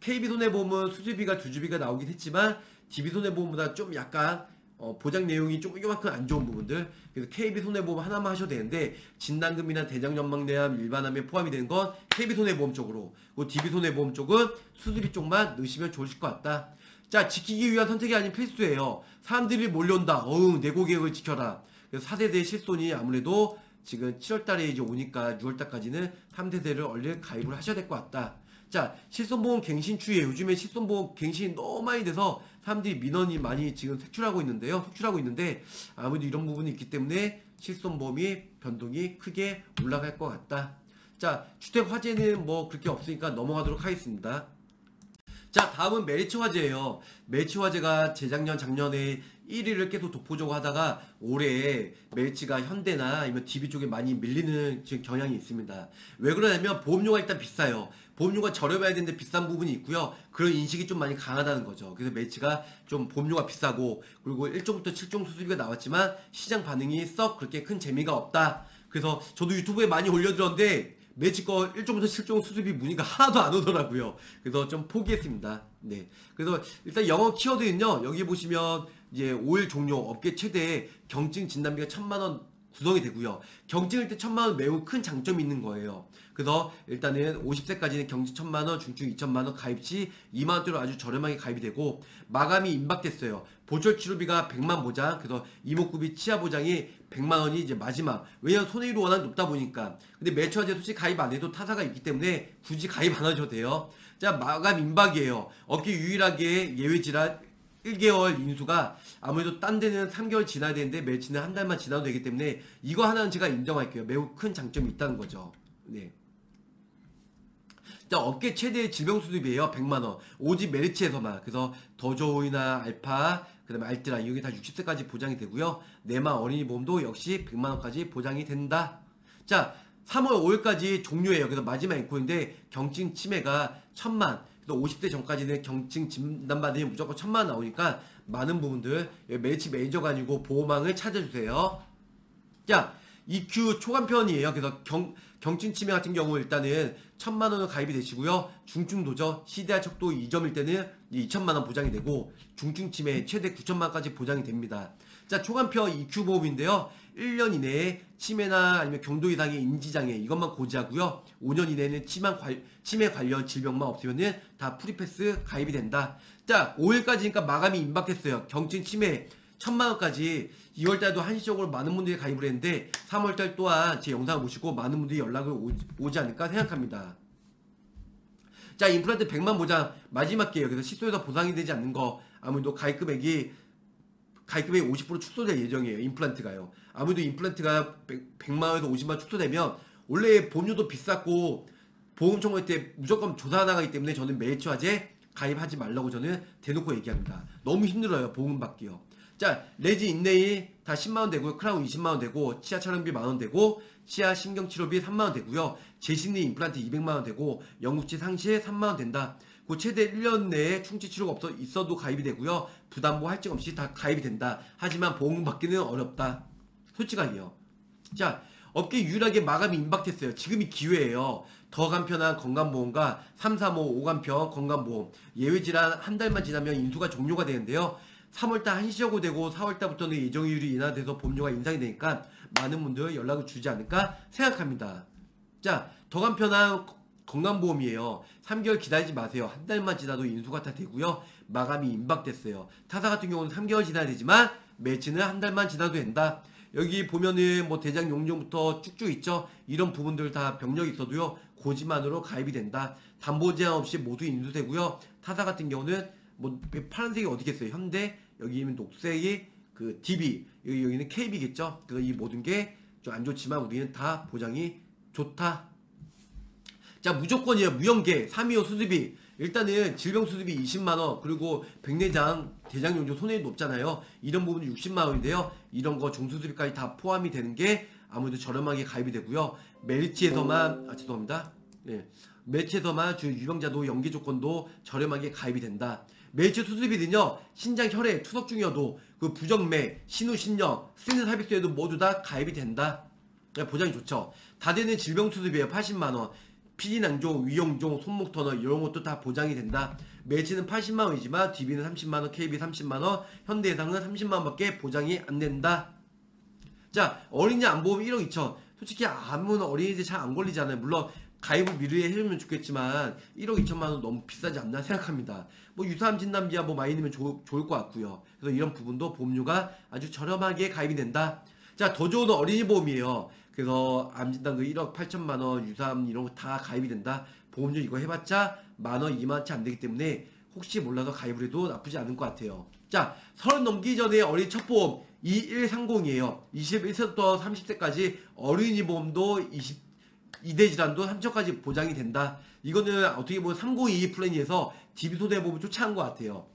KB 손해보험은 수수비가 두 주비가 나오긴 했지만 DB 손해보험보다 좀 약간 어, 보장 내용이 좀 이만큼 안 좋은 부분들. 그래서 KB 손해보험 하나만 하셔도 되는데 진단금이나 대장연막내암 일반암에 포함이 되는 건 KB 손해보험 쪽으로. 그리고 DB 손해보험 쪽은 수수비 쪽만 넣으시면 좋으실 것 같다. 자 지키기 위한 선택이 아닌 필수예요. 사람들이 몰려온다. 어응 내고 계획을 지켜라. 그래서 4세대 실손이 아무래도 지금 7월달에 이제 오니까 6월달까지는 3세대를 얼른 가입을 하셔야 될 것 같다 자 실손보험 갱신 추이에 요즘에 실손보험 갱신이 너무 많이 돼서 사람들이 민원이 많이 지금 색출하고 있는데요. 속출하고 있는데 아무래도 이런 부분이 있기 때문에 실손보험이 변동이 크게 올라갈 것 같다. 자 주택 화재는 뭐 그렇게 없으니까 넘어가도록 하겠습니다. 자 다음은 메리츠 화재예요. 메리츠 화재가 재작년 작년에 1위를 계속 독보적으로 하다가 올해 메리츠가 현대나 아니면 DB 쪽에 많이 밀리는 지금 경향이 있습니다. 왜 그러냐면 보험료가 일단 비싸요 보험료가 저렴해야 되는데 비싼 부분이 있고요 그런 인식이 좀 많이 강하다는 거죠 그래서 메리츠가 좀 보험료가 비싸고 그리고 1종부터 7종 수술비가 나왔지만 시장 반응이 썩 그렇게 큰 재미가 없다 그래서 저도 유튜브에 많이 올려드렸는데 메리츠 거 1종부터 7종 수술비 문의가 하나도 안 오더라고요. 그래서 좀 포기했습니다. 네. 그래서 일단 영업 키워드는요. 여기 보시면 이제 5일 종료 업계 최대 경증 진단비가 천만 원 구성이 되고요. 경증일 때 천만 원 매우 큰 장점이 있는 거예요. 그래서 일단은 50세까지는 경증 천만 원, 중증 2천만 원 가입 시 2만 원대로 아주 저렴하게 가입이 되고 마감이 임박됐어요. 보철 치료비가 100만 보장, 그래서 이목구비 치아 보장이 100만 원이 이제 마지막. 왜냐면 손해율이 워낙 높다 보니까. 근데 메리츠화재 솔직히 가입 안 해도 타사가 있기 때문에 굳이 가입 안 하셔도 돼요. 자 마감 임박이에요. 업계 유일하게 예외 질환 1개월 인수가 아무래도 딴 데는 3개월 지나야 되는데 매치는 한 달만 지나도 되기 때문에 이거 하나는 제가 인정할게요. 매우 큰 장점이 있다는 거죠. 네. 자, 업계 최대 질병 수습이에요. 100만원. 오직 메리츠에서만. 그래서 더조이나 알파, 그 다음에 알트라, 이게 다 60세까지 보장이 되고요. 내마 어린이 보험도 역시 100만원까지 보장이 된다. 자, 3월 5일까지 종료예요. 그래서 마지막 앵콜인데 경증 치매가 1000만. 그래서 50대 전까지는 경증 진단받으면 무조건 1000만 나오니까 많은 부분들 메리츠 메이저가 아니고 보호망을 찾아주세요. 자, EQ 초간편이에요. 그래서 경, 경증 치매 같은 경우 일단은 천만 원은 가입이 되시고요. 중증 도저 시대화 척도 2점일 때는 2천만 원 보장이 되고 중증 치매 최대 9천만 원까지 보장이 됩니다. 자, 초간편 EQ 보험인데요. 1년 이내에 치매나 아니면 경도 이상의 인지장애 이것만 고지하고요. 5년 이내에는 치매, 관, 치매 관련 질병만 없으면은 다 free pass 가입이 된다. 자, 5일까지니까 마감이 임박했어요. 경증 치매 천만 원까지 2월달도 한시적으로 많은 분들이 가입을 했는데 3월달 또한 제 영상을 보시고 많은 분들이 연락을 오, 오지 않을까 생각합니다. 자 임플란트 100만 보장 마지막 기회예요. 그래서 실손에서 보상이 되지 않는 거 아무래도 가입 금액이 가입 금액이 50% 축소될 예정이에요. 임플란트가요. 아무래도 임플란트가 100, 100만원에서 50만 축소되면 원래 보험료도 비쌌고 보험 청구할 때 무조건 조사 나가기 때문에 저는 매일처화제 가입하지 말라고 저는 대놓고 얘기합니다. 너무 힘들어요. 보험 받기요. 자, 레지 인네일 다 10만원 되고요. 크라운 20만원 되고, 치아 촬영비 만원 되고, 치아 신경치료비 3만원 되고요. 제신리 임플란트 200만원 되고, 영국치 상시에 3만원 된다. 그 최대 1년 내에 충치 치료가 없어 있어도 가입이 되고요. 부담보 할증 없이 다 가입이 된다. 하지만 보험 받기는 어렵다. 솔직하게요. 자, 업계 유일하게 마감이 임박했어요. 지금이 기회예요. 더 간편한 건강보험과 335 5간편 건강보험 예외질환 한 달만 지나면 인수가 종료가 되는데요. 3월달 한시적으로 되고 4월달부터는 예정이율이 인하돼서 보험료가 인상이 되니까 많은 분들 연락을 주지 않을까 생각합니다. 자, 더 간편한 건강보험이에요. 3개월 기다리지 마세요. 한 달만 지나도 인수가 다 되고요. 마감이 임박됐어요. 타사 같은 경우는 3개월 지나야 되지만 매치는 한 달만 지나도 된다. 여기 보면은 뭐 대장 용종부터 쭉쭉 있죠. 이런 부분들 다 병력이 있어도요. 고지만으로 가입이 된다. 담보 제한 없이 모두 인수되고요. 타사 같은 경우는 뭐 파란색이 어디겠어요? 현대 여기는 녹색이 그 DB 여기 여기는 KB겠죠. 그래서 이 모든 게 좀 안 좋지만 우리는 다 보장이 좋다. 자 무조건이에요. 무연계 325 수습이 일단은 질병 수습이 20만원 그리고 백내장 대장 용조 손해도 높잖아요 이런 부분이 60만원인데요 이런 거 종수수비까지 다 포함이 되는 게 아무래도 저렴하게 가입이 되고요 메리츠에서만 아 죄송합니다 예. 메리츠에서만 주 유병자도 연계 조건도 저렴하게 가입이 된다 메리츠 수술비는요 신장 혈액 투석 중이어도 그 부정맥 신우 신령 쓰는 서비스에도 모두 다 가입이 된다 그러니까 보장이 좋죠 다 되는 질병 수술비에 80만원 피진낭종, 위용종, 손목 터널 이런 것도 다 보장이 된다. 매치는 80만 원이지만 DB는 30만 원, KB 30만 원, 현대해상은 30만 원밖에 보장이 안 된다. 자 어린이 안보험 1억 2천. 솔직히 아무나 어린이들 잘 안 걸리잖아요. 물론 가입을 미루에 해주면 좋겠지만 1억 2천만 원 너무 비싸지 않나 생각합니다. 뭐 유사암 진단비야 뭐 많이 넣으면 좋, 좋을 것 같고요. 그래서 이런 부분도 보험료가 아주 저렴하게 가입이 된다. 자 더 좋은 어린이 보험이에요. 그래서 암진단 그 1억 8천만 원, 유사암 이런 거 다 가입이 된다. 보험료 이거 해봤자 만 원, 2만원치 안 되기 때문에 혹시 몰라서 가입을 해도 나쁘지 않은 것 같아요. 자, 서른 넘기 전에 어린이 첫 보험 2130이에요. 21세부터 30세까지 어린이 보험도 20, 2대 질환도 3천까지 보장이 된다. 이거는 어떻게 보면 302 플랜에서 DB 손해보험을 쫓아한 것 같아요.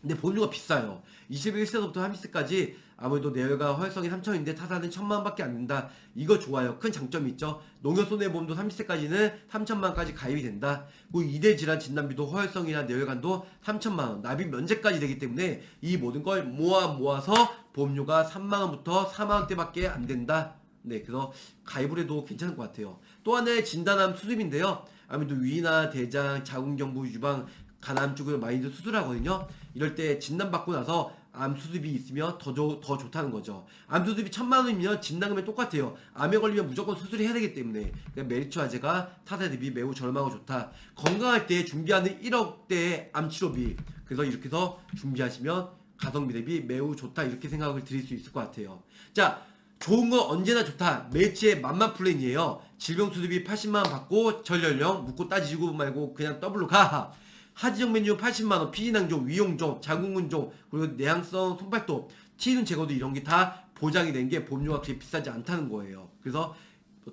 근데 보험료가 비싸요. 21세부터 30세까지 아무래도 내열과 허혈성이 3천인데 타사는 1천만 원밖에 안 된다. 이거 좋아요. 큰 장점이 있죠. 농협 손해보험도 30세까지는 3천만 원까지 가입이 된다. 그리고 2대 질환 진단비도 허혈성이나 내열관도 3천만 원, 납입 면제까지 되기 때문에 이 모든 걸 모아 모아서 보험료가 3만 원부터 4만 원대밖에 안 된다. 네, 그래서 가입을 해도 괜찮을 것 같아요. 또 하나의 진단암 수술인데요. 아무래도 위나 대장, 자궁경부, 유방, 간암 쪽을 많이들 수술하거든요. 이럴 때 진단 받고 나서 암 수술비 있으면 더, 조, 더 좋다는 거죠. 암 수술비 천만 원이면 진단금이 똑같아요. 암에 걸리면 무조건 수술해야 되기 때문에 그러니까 메리츠 화재가 타사 대비 매우 저렴하고 좋다. 건강할 때 준비하는 1억대의 암 치료비 그래서 이렇게 해서 준비하시면 가성비 대비 매우 좋다 이렇게 생각을 드릴 수 있을 것 같아요. 자 좋은 건 언제나 좋다. 메리츠의 만만 플랜이에요. 질병 수술비 80만 원 받고 전연령 묻고 따지고 말고 그냥 더블로 가. 하지정 메뉴 80만원, 피진낭종, 위용종, 자궁근종, 그리고 내향성 손발톱, 티눈 제거도 이런 게 다 보장이 된 게 보험료가 그렇게 비싸지 않다는 거예요. 그래서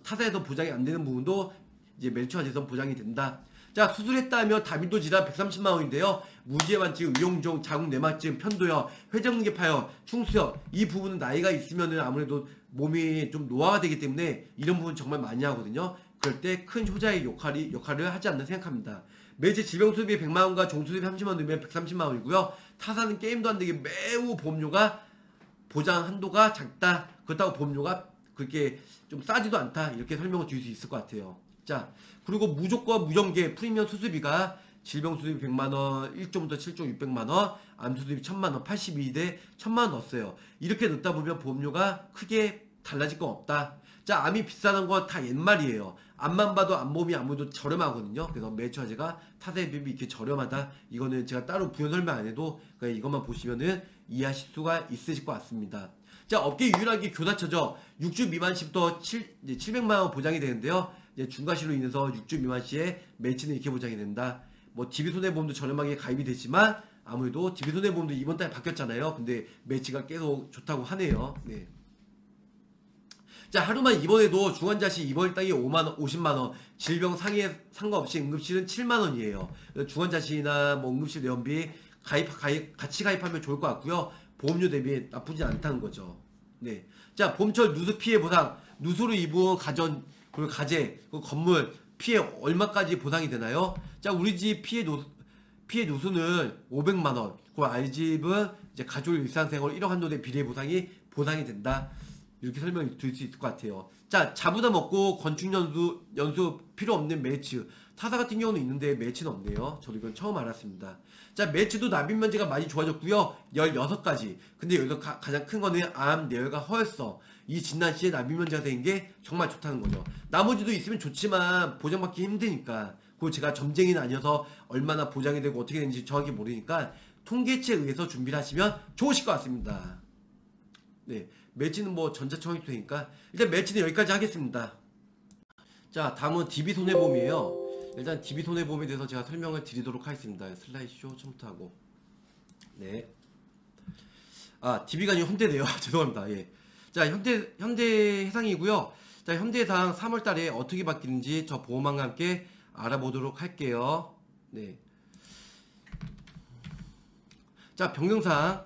타사에서 보장이 안 되는 부분도 이제 멜추아제에서 보장이 된다. 자 수술했다 하면 다비도 질환 130만원인데요. 무지해만증, 위용종, 자궁 내막증, 편도염, 회전근개 파열, 충수염 이 부분은 나이가 있으면은 아무래도 몸이 좀 노화가 되기 때문에 이런 부분 정말 많이 하거든요. 그럴 때 큰 효자의 역할이, 역할을 하지 않나 생각합니다. 메리츠 질병 수술비 100만원과 종수술비 30만원 넣으면 130만원이고요. 타사는 게임도 안 되게 매우 보험료가 보장 한도가 작다. 그렇다고 보험료가 그렇게 좀 싸지도 않다. 이렇게 설명을 드릴 수 있을 것 같아요. 자, 그리고 무조건 무정계 프리미엄 수술비가 질병 수술비 100만 원, 1조부터 7조 600만 원, 암 수술비 1000만 원, 82대 1000만 원 넣었어요. 이렇게 넣다 보면 보험료가 크게 달라질 건 없다. 자, 암이 비싸는 건 다 옛말이에요. 암만 봐도 암몸이 아무래도 저렴하거든요. 그래서 메리츠 화재가 타사에 비해 이렇게 저렴하다. 이거는 제가 따로 부연 설명 안 해도 그냥 이것만 보시면은 이해하실 수가 있으실 것 같습니다. 자, 업계 유일하게 교사처죠. 6주 미만 시부터 7, 700만원 보장이 되는데요. 이제 중과시로 인해서 6주 미만 시에 매치는 이렇게 보장이 된다. 뭐, DB 손해보험도 저렴하게 가입이 되지만 아무래도 DB 손해보험도 이번 달에 바뀌었잖아요. 근데 매치가 계속 좋다고 하네요. 네. 자 하루만 입원해도 중환자실 입원 땅이 5만원 50만원 질병 상해 상관없이 응급실은 7만원이에요 중환자실이나 뭐 응급실 내원비 가입, 가입 같이 가입하면 좋을 것 같고요 보험료 대비 나쁘지 않다는 거죠 네 자 봄철 누수 피해 보상 누수로 입은 가전 그리고 가재 그 건물 피해 얼마까지 보상이 되나요 자 우리 집 피해 노 피해 누수는 500만원 그 아랫집은 이제 가족 일상생활 1억 한도 내 비례 보상이 보상이 된다 이렇게 설명이 드릴 수 있을 것 같아요. 자, 자부담 없고 건축 연수, 연수 필요 없는 메리츠. 타사 같은 경우는 있는데 매치는 없네요. 저도 이건 처음 알았습니다. 자, 매치도 납입 면제가 많이 좋아졌고요. 16가지. 근데 여기서 가, 장큰 거는 암, 뇌혈과 허혈성. 이 진단 시에 납입 면제가 된 게 정말 좋다는 거죠. 나머지도 있으면 좋지만 보장받기 힘드니까. 그리고 제가 점쟁이는 아니어서 얼마나 보장이 되고 어떻게 되는지 정확히 모르니까 통계치에 의해서 준비를 하시면 좋으실 것 같습니다. 네. 매치는 뭐 전자청이 되니까 일단 매치는 여기까지 하겠습니다. 자 다음은 DB 손해보험이에요. 일단 DB 손해보험에 대해서 제가 설명을 드리도록 하겠습니다. 슬라이드쇼 처음부터 하고 네. 아 DB가 아니고 현대네요. <laughs> 죄송합니다. 예. 자 현대 현대 해상이고요. 자 현대 해상 3월 달에 어떻게 바뀌는지 저 보험왕과 함께 알아보도록 할게요. 네. 자 병영상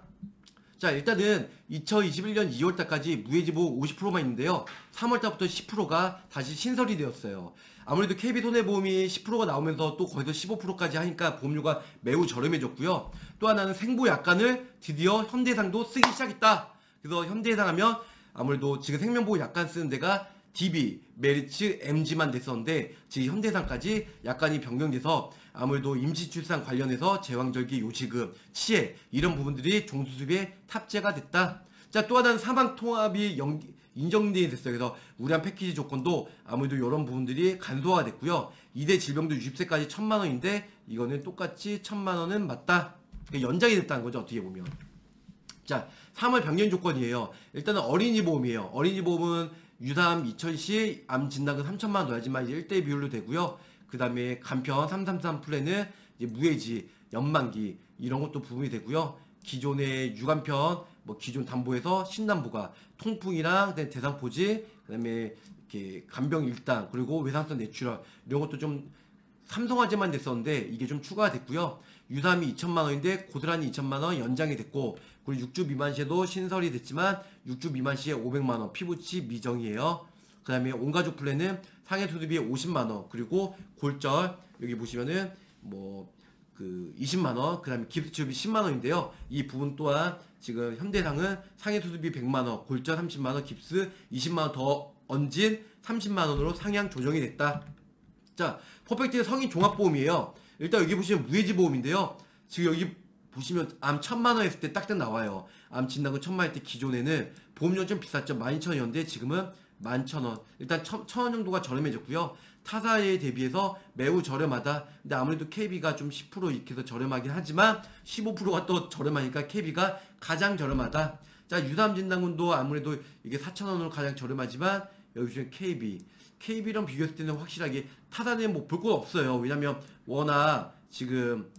자 일단은 2021년 2월 달까지 무해지보 50%만 있는데요 3월 달부터 10%가 다시 신설이 되었어요 아무래도 KB 손해보험이 10%가 나오면서 또 거기서 15%까지 하니까 보험료가 매우 저렴해졌고요 또 하나는 생보 약관을 드디어 현대상도 쓰기 시작했다 그래서 현대해상 하면 아무래도 지금 생명보호 약관 쓰는 데가 DB, 메리츠, MG만 됐었는데 지금 현대상까지 약관이 변경돼서 아무래도 임시출산 관련해서 제왕절개 요지급, 치해 이런 부분들이 종수습에 탑재가 됐다. 자, 또 하나는 사망 통합이 연, 인정이 됐어요. 그래서 우량 패키지 조건도 아무래도 이런 부분들이 간소화가 됐고요. 2대 질병도 60세까지 1000만 원인데 이거는 똑같이 1000만 원은 맞다. 연장이 됐다는 거죠. 어떻게 보면. 자, 3월 변경 조건이에요. 일단은 어린이 보험이에요. 어린이 보험은 유담 2000시 암 진단금 3천만 원 넣어야지만 이제 1대 비율로 되고요. 그 다음에 간편 333 플랜은 이제 무해지, 연만기 이런 것도 부분이 되고요. 기존의 유간편, 뭐 기존 담보에서 신담보가 통풍이랑 대상포진, 그 다음에 이렇게 간병 일당 그리고 외상성 뇌출혈 이런 것도 좀 삼성화재만 됐었는데 이게 좀 추가가 됐고요. 유담이 2천만 원인데 고스란히 2천만 원 연장이 됐고 그리고 6주 미만 시에도 신설이 됐지만 6주 미만 시에 500만 원 피부치 미정이에요. 그 다음에 온가족 플랜은 상해 수술비 50만 원 그리고 골절 여기 보시면은 뭐 그 20만 원, 그 다음에 깁스 치료비 10만 원인데요. 이 부분 또한 지금 현대해상은 상해 수술비 100만 원, 골절 30만 원, 깁스 20만 원 더 얹은 30만 원으로 상향 조정이 됐다. 자, 퍼펙트 성인 종합보험이에요. 일단 여기 보시면 무해지 보험인데요. 지금 여기 보시면 암 천만 원 했을 때 딱딱 나와요. 암 진단 금 천만 원할때 기존에는 보험료 좀 비쌌죠. 12,000원이었는데 지금은 11,000원. 일단 천, 원 정도가 저렴해졌고요. 타사에 대비해서 매우 저렴하다. 근데 아무래도 KB가 좀 10% 이렇게 해서 저렴하긴 하지만 15%가 또 저렴하니까 KB가 가장 저렴하다. 자, 유담 진단금도 아무래도 이게 4,000원으로 가장 저렴하지만 여기 보시면 KB. KB랑 비교했을 때는 확실하게 타사는 뭐 볼 거 없어요. 왜냐면 워낙 지금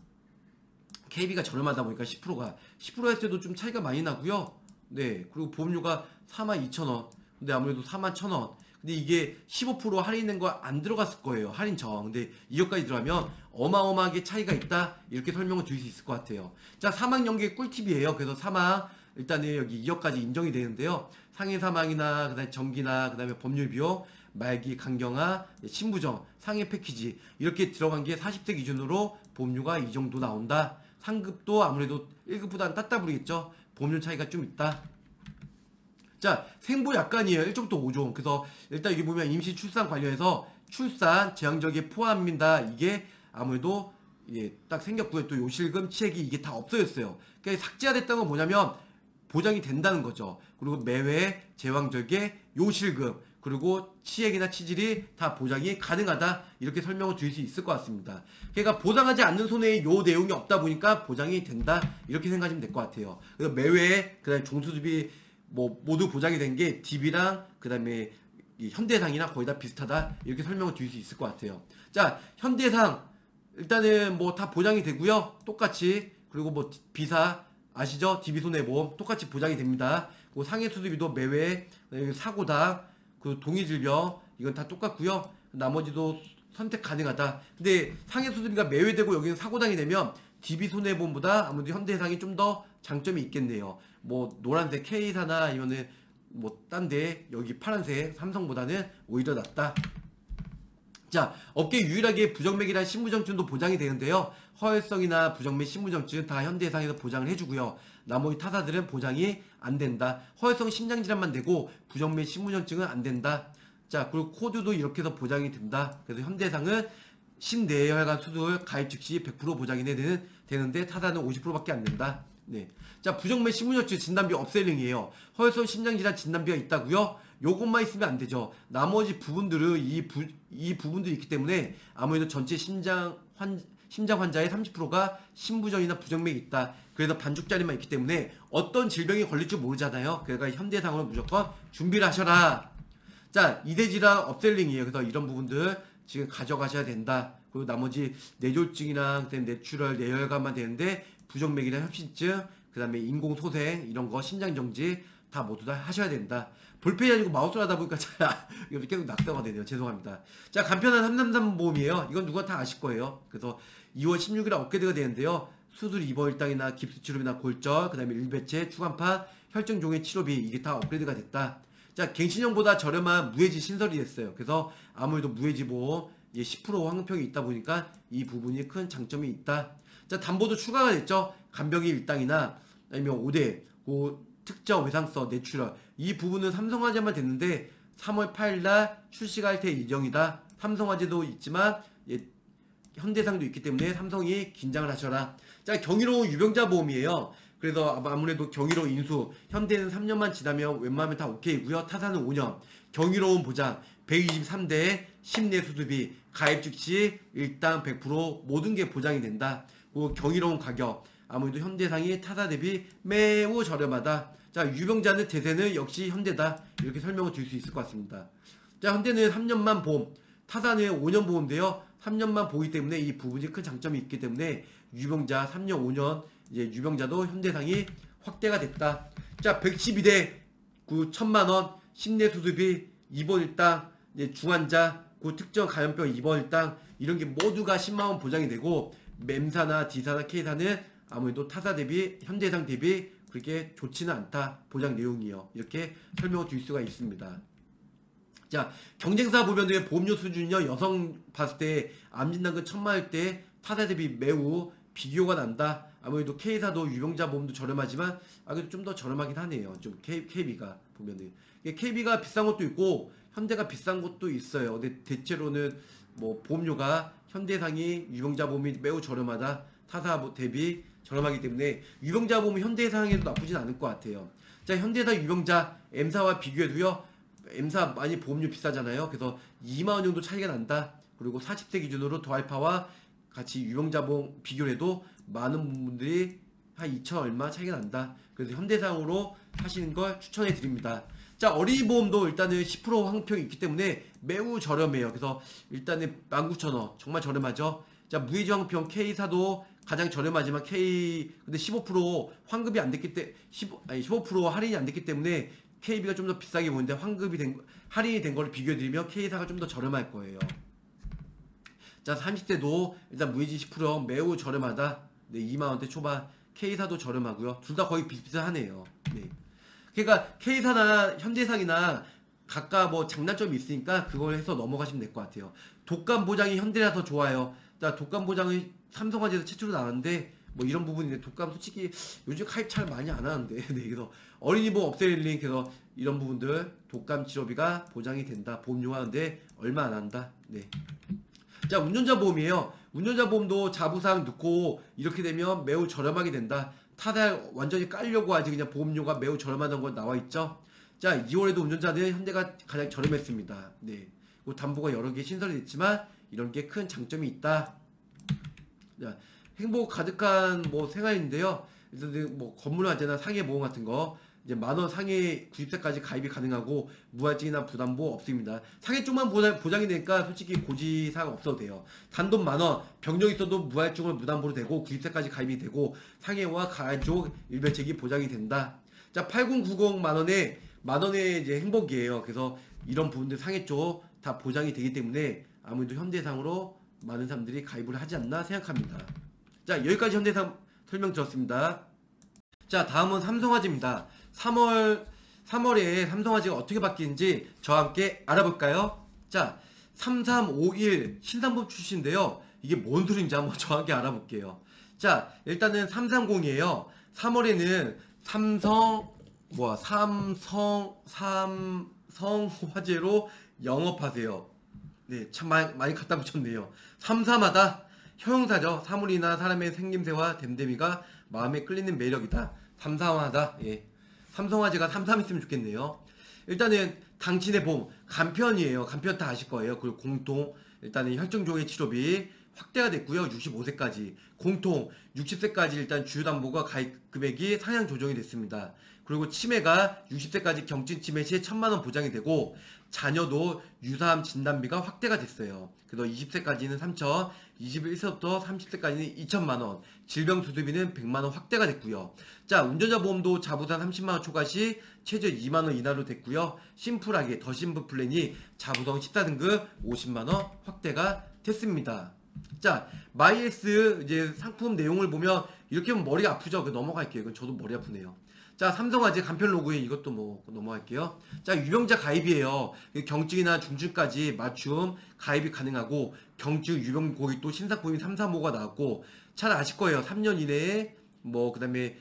KB가 저렴하다 보니까 10%가 10% 했을 때도 좀 차이가 많이 나고요. 네. 그리고 보험료가 42,000원. 근데 아무래도 41,000원. 근데 이게 15% 할인된 거 안 들어갔을 거예요. 할인 정. 근데 이것까지 들어가면 어마어마하게 차이가 있다. 이렇게 설명을 드릴 수 있을 것 같아요. 자, 사망 연계 꿀팁이에요. 그래서 사망 일단은 여기 2억까지 인정이 되는데요. 상해 사망이나 그다음에 정기나 그다음에 법률 비용 말기 강경화 신부정 상해 패키지 이렇게 들어간 게 40세 기준으로 보험료가 이 정도 나온다. 상급도 아무래도 1급보다는 따따부리겠죠. 보험료 차이가 좀 있다. 자, 생보 약관이에요. 1종부터 5종. 그래서 일단 여기 보면 임시 출산 관련해서 출산 제한적에 포함입니다. 이게 아무래도 이게 딱 생겼고요. 또 요실금 치액이 이게 다 없어졌어요. 그러니까 삭제가 됐다는 건 뭐냐면 보장이 된다는 거죠. 그리고 매회 제왕절개 요실금 그리고 치액이나 치질이 다 보장이 가능하다 이렇게 설명을 드릴 수 있을 것 같습니다. 그러니까 보장하지 않는 손해에 요 내용이 없다 보니까 보장이 된다 이렇게 생각하시면 될 것 같아요. 그래서 매회 그다음에 종수수비 뭐 모두 보장이 된 게 DB랑 그다음에 현대상이나 거의 다 비슷하다 이렇게 설명을 드릴 수 있을 것 같아요. 자 현대상 일단은 뭐 다 보장이 되고요. 똑같이 그리고 뭐 비사 아시죠? DB 손해보험 똑같이 보장이 됩니다. 그 상해 수수비도 매회 사고당 그 동의 질병 이건 다 똑같고요. 나머지도 선택 가능하다. 근데 상해 수수비가 매회되고 여기는 사고당이 되면 DB 손해보험보다 아무래도 현대해상이 좀 더 장점이 있겠네요. 뭐 노란색 K사나 아니면은 뭐 딴 데 여기 파란색 삼성보다는 오히려 낫다. 자, 업계 유일하게 부정맥이란 신부정증도 보장이 되는데요. 허혈성이나 부정맥 신부정증 다 현대해상에서 보장을 해주고요. 나머지 타사들은 보장이 안 된다. 허혈성 심장질환만 되고 부정맥 신부정증은 안 된다. 자, 그리고 코드도 이렇게 해서 보장이 된다. 그래서 현대해상은 심뇌혈관 수술 가입 즉시 100% 보장이 되는, 되는데 타사는 50%밖에 안 된다. 네. 자, 부정맥 심부전증 진단비 upselling이에요. 허혈성 심장질환 진단비가 있다고요? 요것만 있으면 안 되죠. 나머지 부분들은 이, 부, 이 부분들이 있기 때문에 아무래도 전체 심장 환 심장 환자의 30%가 심부전이나 부정맥이 있다. 그래서 반쪽짜리만 있기 때문에 어떤 질병이 걸릴지 모르잖아요. 그러니까 현대해상으로 무조건 준비를 하셔라. 자, 이대질환 upselling이에요. 그래서 이런 부분들 지금 가져가셔야 된다. 그리고 나머지 뇌졸중이랑 그다음에 뇌출혈, 뇌혈관만 되는데 부정맥이나 협심증, 그다음에 인공소생 이런 거 심장정지 다 모두 다 하셔야 된다. 볼펜이 아니고 마우스를 하다 보니까 <laughs> 자, 이거 계속 낙서가 되네요. 죄송합니다. 자, 간편한 333 보험이에요. 이건 누가 다 아실 거예요. 그래서 2월 16일에 업그레이드가 되는데요. 수술 입원 일당이나 깁스 치료비나 골절, 그 다음에 일배체, 추간판, 혈증 종의 치료비 이게 다 업그레이드가 됐다. 자, 갱신형보다 저렴한 무해지 신설이 됐어요. 그래서 아무래도 무해지 보험 예, 10% 환급형이 있다 보니까 이 부분이 큰 장점이 있다. 자, 담보도 추가가 됐죠. 간병인 일당이나 아니면 5대 그 특정 외상서 내출혈 이 부분은 삼성화재만 됐는데 3월 8일날 출시가 할 예정이다. 삼성화재도 있지만 예, 현대상도 있기 때문에 삼성이 긴장을 하셔라. 자 경이로운 유병자 보험이에요. 그래서 아무래도 경이로운 인수 현대는 3년만 지나면 웬만하면 다 오케이고요. 타사는 5년. 경이로운 보장 123대 심내 수수비 가입 즉시 일당 100% 모든 게 보장이 된다. 그리고 경이로운 가격 아무래도 현대상이 타사 대비 매우 저렴하다. 자, 유병자는 대세는 역시 현대다. 이렇게 설명을 드릴 수 있을 것 같습니다. 자, 현대는 3년만 보험, 타사는 5년 보험인데요. 3년만 보기 때문에 이 부분이 큰 장점이 있기 때문에 유병자 3년, 5년 이제 유병자도 현대상이 확대가 됐다. 자, 112대 9 천만 원 심내 수술비 입원 일당 이제 중환자 그 특정 감염병 입원 일당 이런 게 모두가 10만 원 보장이 되고 맴사나 D사나 K사는 아무래도 타사 대비 현대상 대비 그렇게 좋지는 않다 보장 내용이요 이렇게 설명을 드릴 수가 있습니다. 자 경쟁사 보면은 보험료 수준이요 여성 봤을 때 암진단금 천만 원때 타사 대비 매우 비교가 난다. 아무래도 K사도 유병자 보험도 저렴하지만 아 그래도 좀 더 저렴하긴 하네요. 좀 K, KB가 보면은 KB가 비싼 것도 있고 현대가 비싼 것도 있어요. 근데 대체로는 뭐 보험료가 현대상이 유병자 보험이 매우 저렴하다. 타사 뭐 대비 저렴하기 때문에 유병자 보험은 현대상에도 나쁘진 않을 것 같아요. 자 현대사 유병자 M사와 비교해도요. M사 많이 보험료 비싸잖아요. 그래서 2만원 정도 차이가 난다. 그리고 40세 기준으로 더알파와 같이 유병자 보험 비교를 해도 많은 분들이 한 2천 얼마 차이가 난다. 그래서 현대상으로 하시는 걸 추천해 드립니다. 자 어린이 보험도 일단은 10% 환급형이 있기 때문에 매우 저렴해요. 그래서 일단은 19,000원 정말 저렴하죠. 자 무해지 환급형 K사도 가장 저렴하지만 K 근데 15% 환급이 안 됐기 때 15, 아니 15% 할인이 안 됐기 때문에 KB가 좀 더 비싸게 보이는데 환급이 된 할인이 된 거를 비교해 드리면 K사가 좀 더 저렴할 거예요. 자 30대도 일단 무해지 10% 매우 저렴하다. 네 2만 원대 초반 K사도 저렴하고요. 둘 다 거의 비슷비슷하네요. 네. 그러니까 K사나 현대상이나 각각 뭐 장단점이 있으니까 그걸 해서 넘어가시면 될 것 같아요. 독감 보장이 현대라서 좋아요. 자, 독감 보장이 삼성화재에서 최초로 나왔는데 뭐 이런 부분인데 독감 솔직히 요즘 가입 잘 많이 안 하는데. <laughs> 네, 그래서 어린이 보험 업셀링 그래서 이런 부분들 독감 치료비가 보장이 된다 보험료 하는데 얼마 안 한다. 네. 자 운전자 보험이에요. 운전자 보험도 자부상 넣고 이렇게 되면 매우 저렴하게 된다. 타달 완전히 깔려고 하지 그냥 보험료가 매우 저렴하다는 건 나와 있죠? 자 2월에도 운전자는 현대가 가장 저렴했습니다. 네. 그 담보가 여러 개 신설이 됐지만 이런 게 큰 장점이 있다. 자, 행복 가득한 뭐 생활인데요. 일단 뭐 건물 안제나 상해 보험 같은 거 이제 만원 상해 90세까지 가입이 가능하고 무할증이나 부담보 없습니다. 상해 쪽만 보장, 이 되니까 솔직히 고지사항 없어도 돼요. 단돈 만원 병력 있어도 무할증을 무담보로 되고 90세까지 가입이 되고 상해와 가족 일별책이 보장이 된다. 자 8090 만원에 만원의 이제 행복이에요. 그래서 이런 부분들 상해 쪽 다 보장이 되기 때문에 아무래도 현대상으로 많은 사람들이 가입을 하지 않나 생각합니다. 자 여기까지 현대상 설명 드렸습니다. 자 다음은 삼성화재입니다. 3월 3월에 삼성화재가 어떻게 바뀌는지 저와 함께 알아볼까요? 자 3351 신상법 출시인데요. 이게 뭔 소리인지 한번 저와 함께 알아볼게요. 자 일단은 330이에요. 3월에는 삼성 뭐야 삼성 삼성 화재로 영업하세요. 네, 참 많이, 많이 갖다 붙였네요. 삼삼하다. 형용사죠. 사물이나 사람의 생김새와 댐댐이가 마음에 끌리는 매력이다. 삼삼하다. 예. 삼성화재가 삼삼 있으면 좋겠네요. 일단은 당신의 봄 간편이에요. 간편 다 아실 거예요. 그리고 공통 일단은 혈증종의 치료비 확대가 됐고요. 65세까지 공통 60세까지 일단 주유담보가 가입 금액이 상향 조정이 됐습니다. 그리고 치매가 60세까지 경증 치매 시에 1000만 원 보장이 되고 자녀도 유사암 진단비가 확대가 됐어요. 그래서 20세까지는 3천, 21세부터 30세까지는 2천만 원, 질병 수술비는 100만 원 확대가 됐고요. 자, 운전자 보험도 자부상 30만 원 초과 시 최저 2만 원 이하로 됐고요. 심플하게 더 심플 플랜이 자부상 14등급 50만 원 확대가 됐습니다. 자, 마이에스 이제 상품 내용을 보면 이렇게 하면 머리가 아프죠? 그 넘어갈게요. 이건 저도 머리 아프네요. 자, 삼성화재 간편 로그에 이것도 뭐 넘어갈게요. 자, 유병자 가입이에요. 경증이나 중증까지 맞춤 가입이 가능하고 경증 유병 고객 또 신상품이 3, 4, 5가 나왔고 잘 아실 거예요. 3년 이내에 뭐 그다음에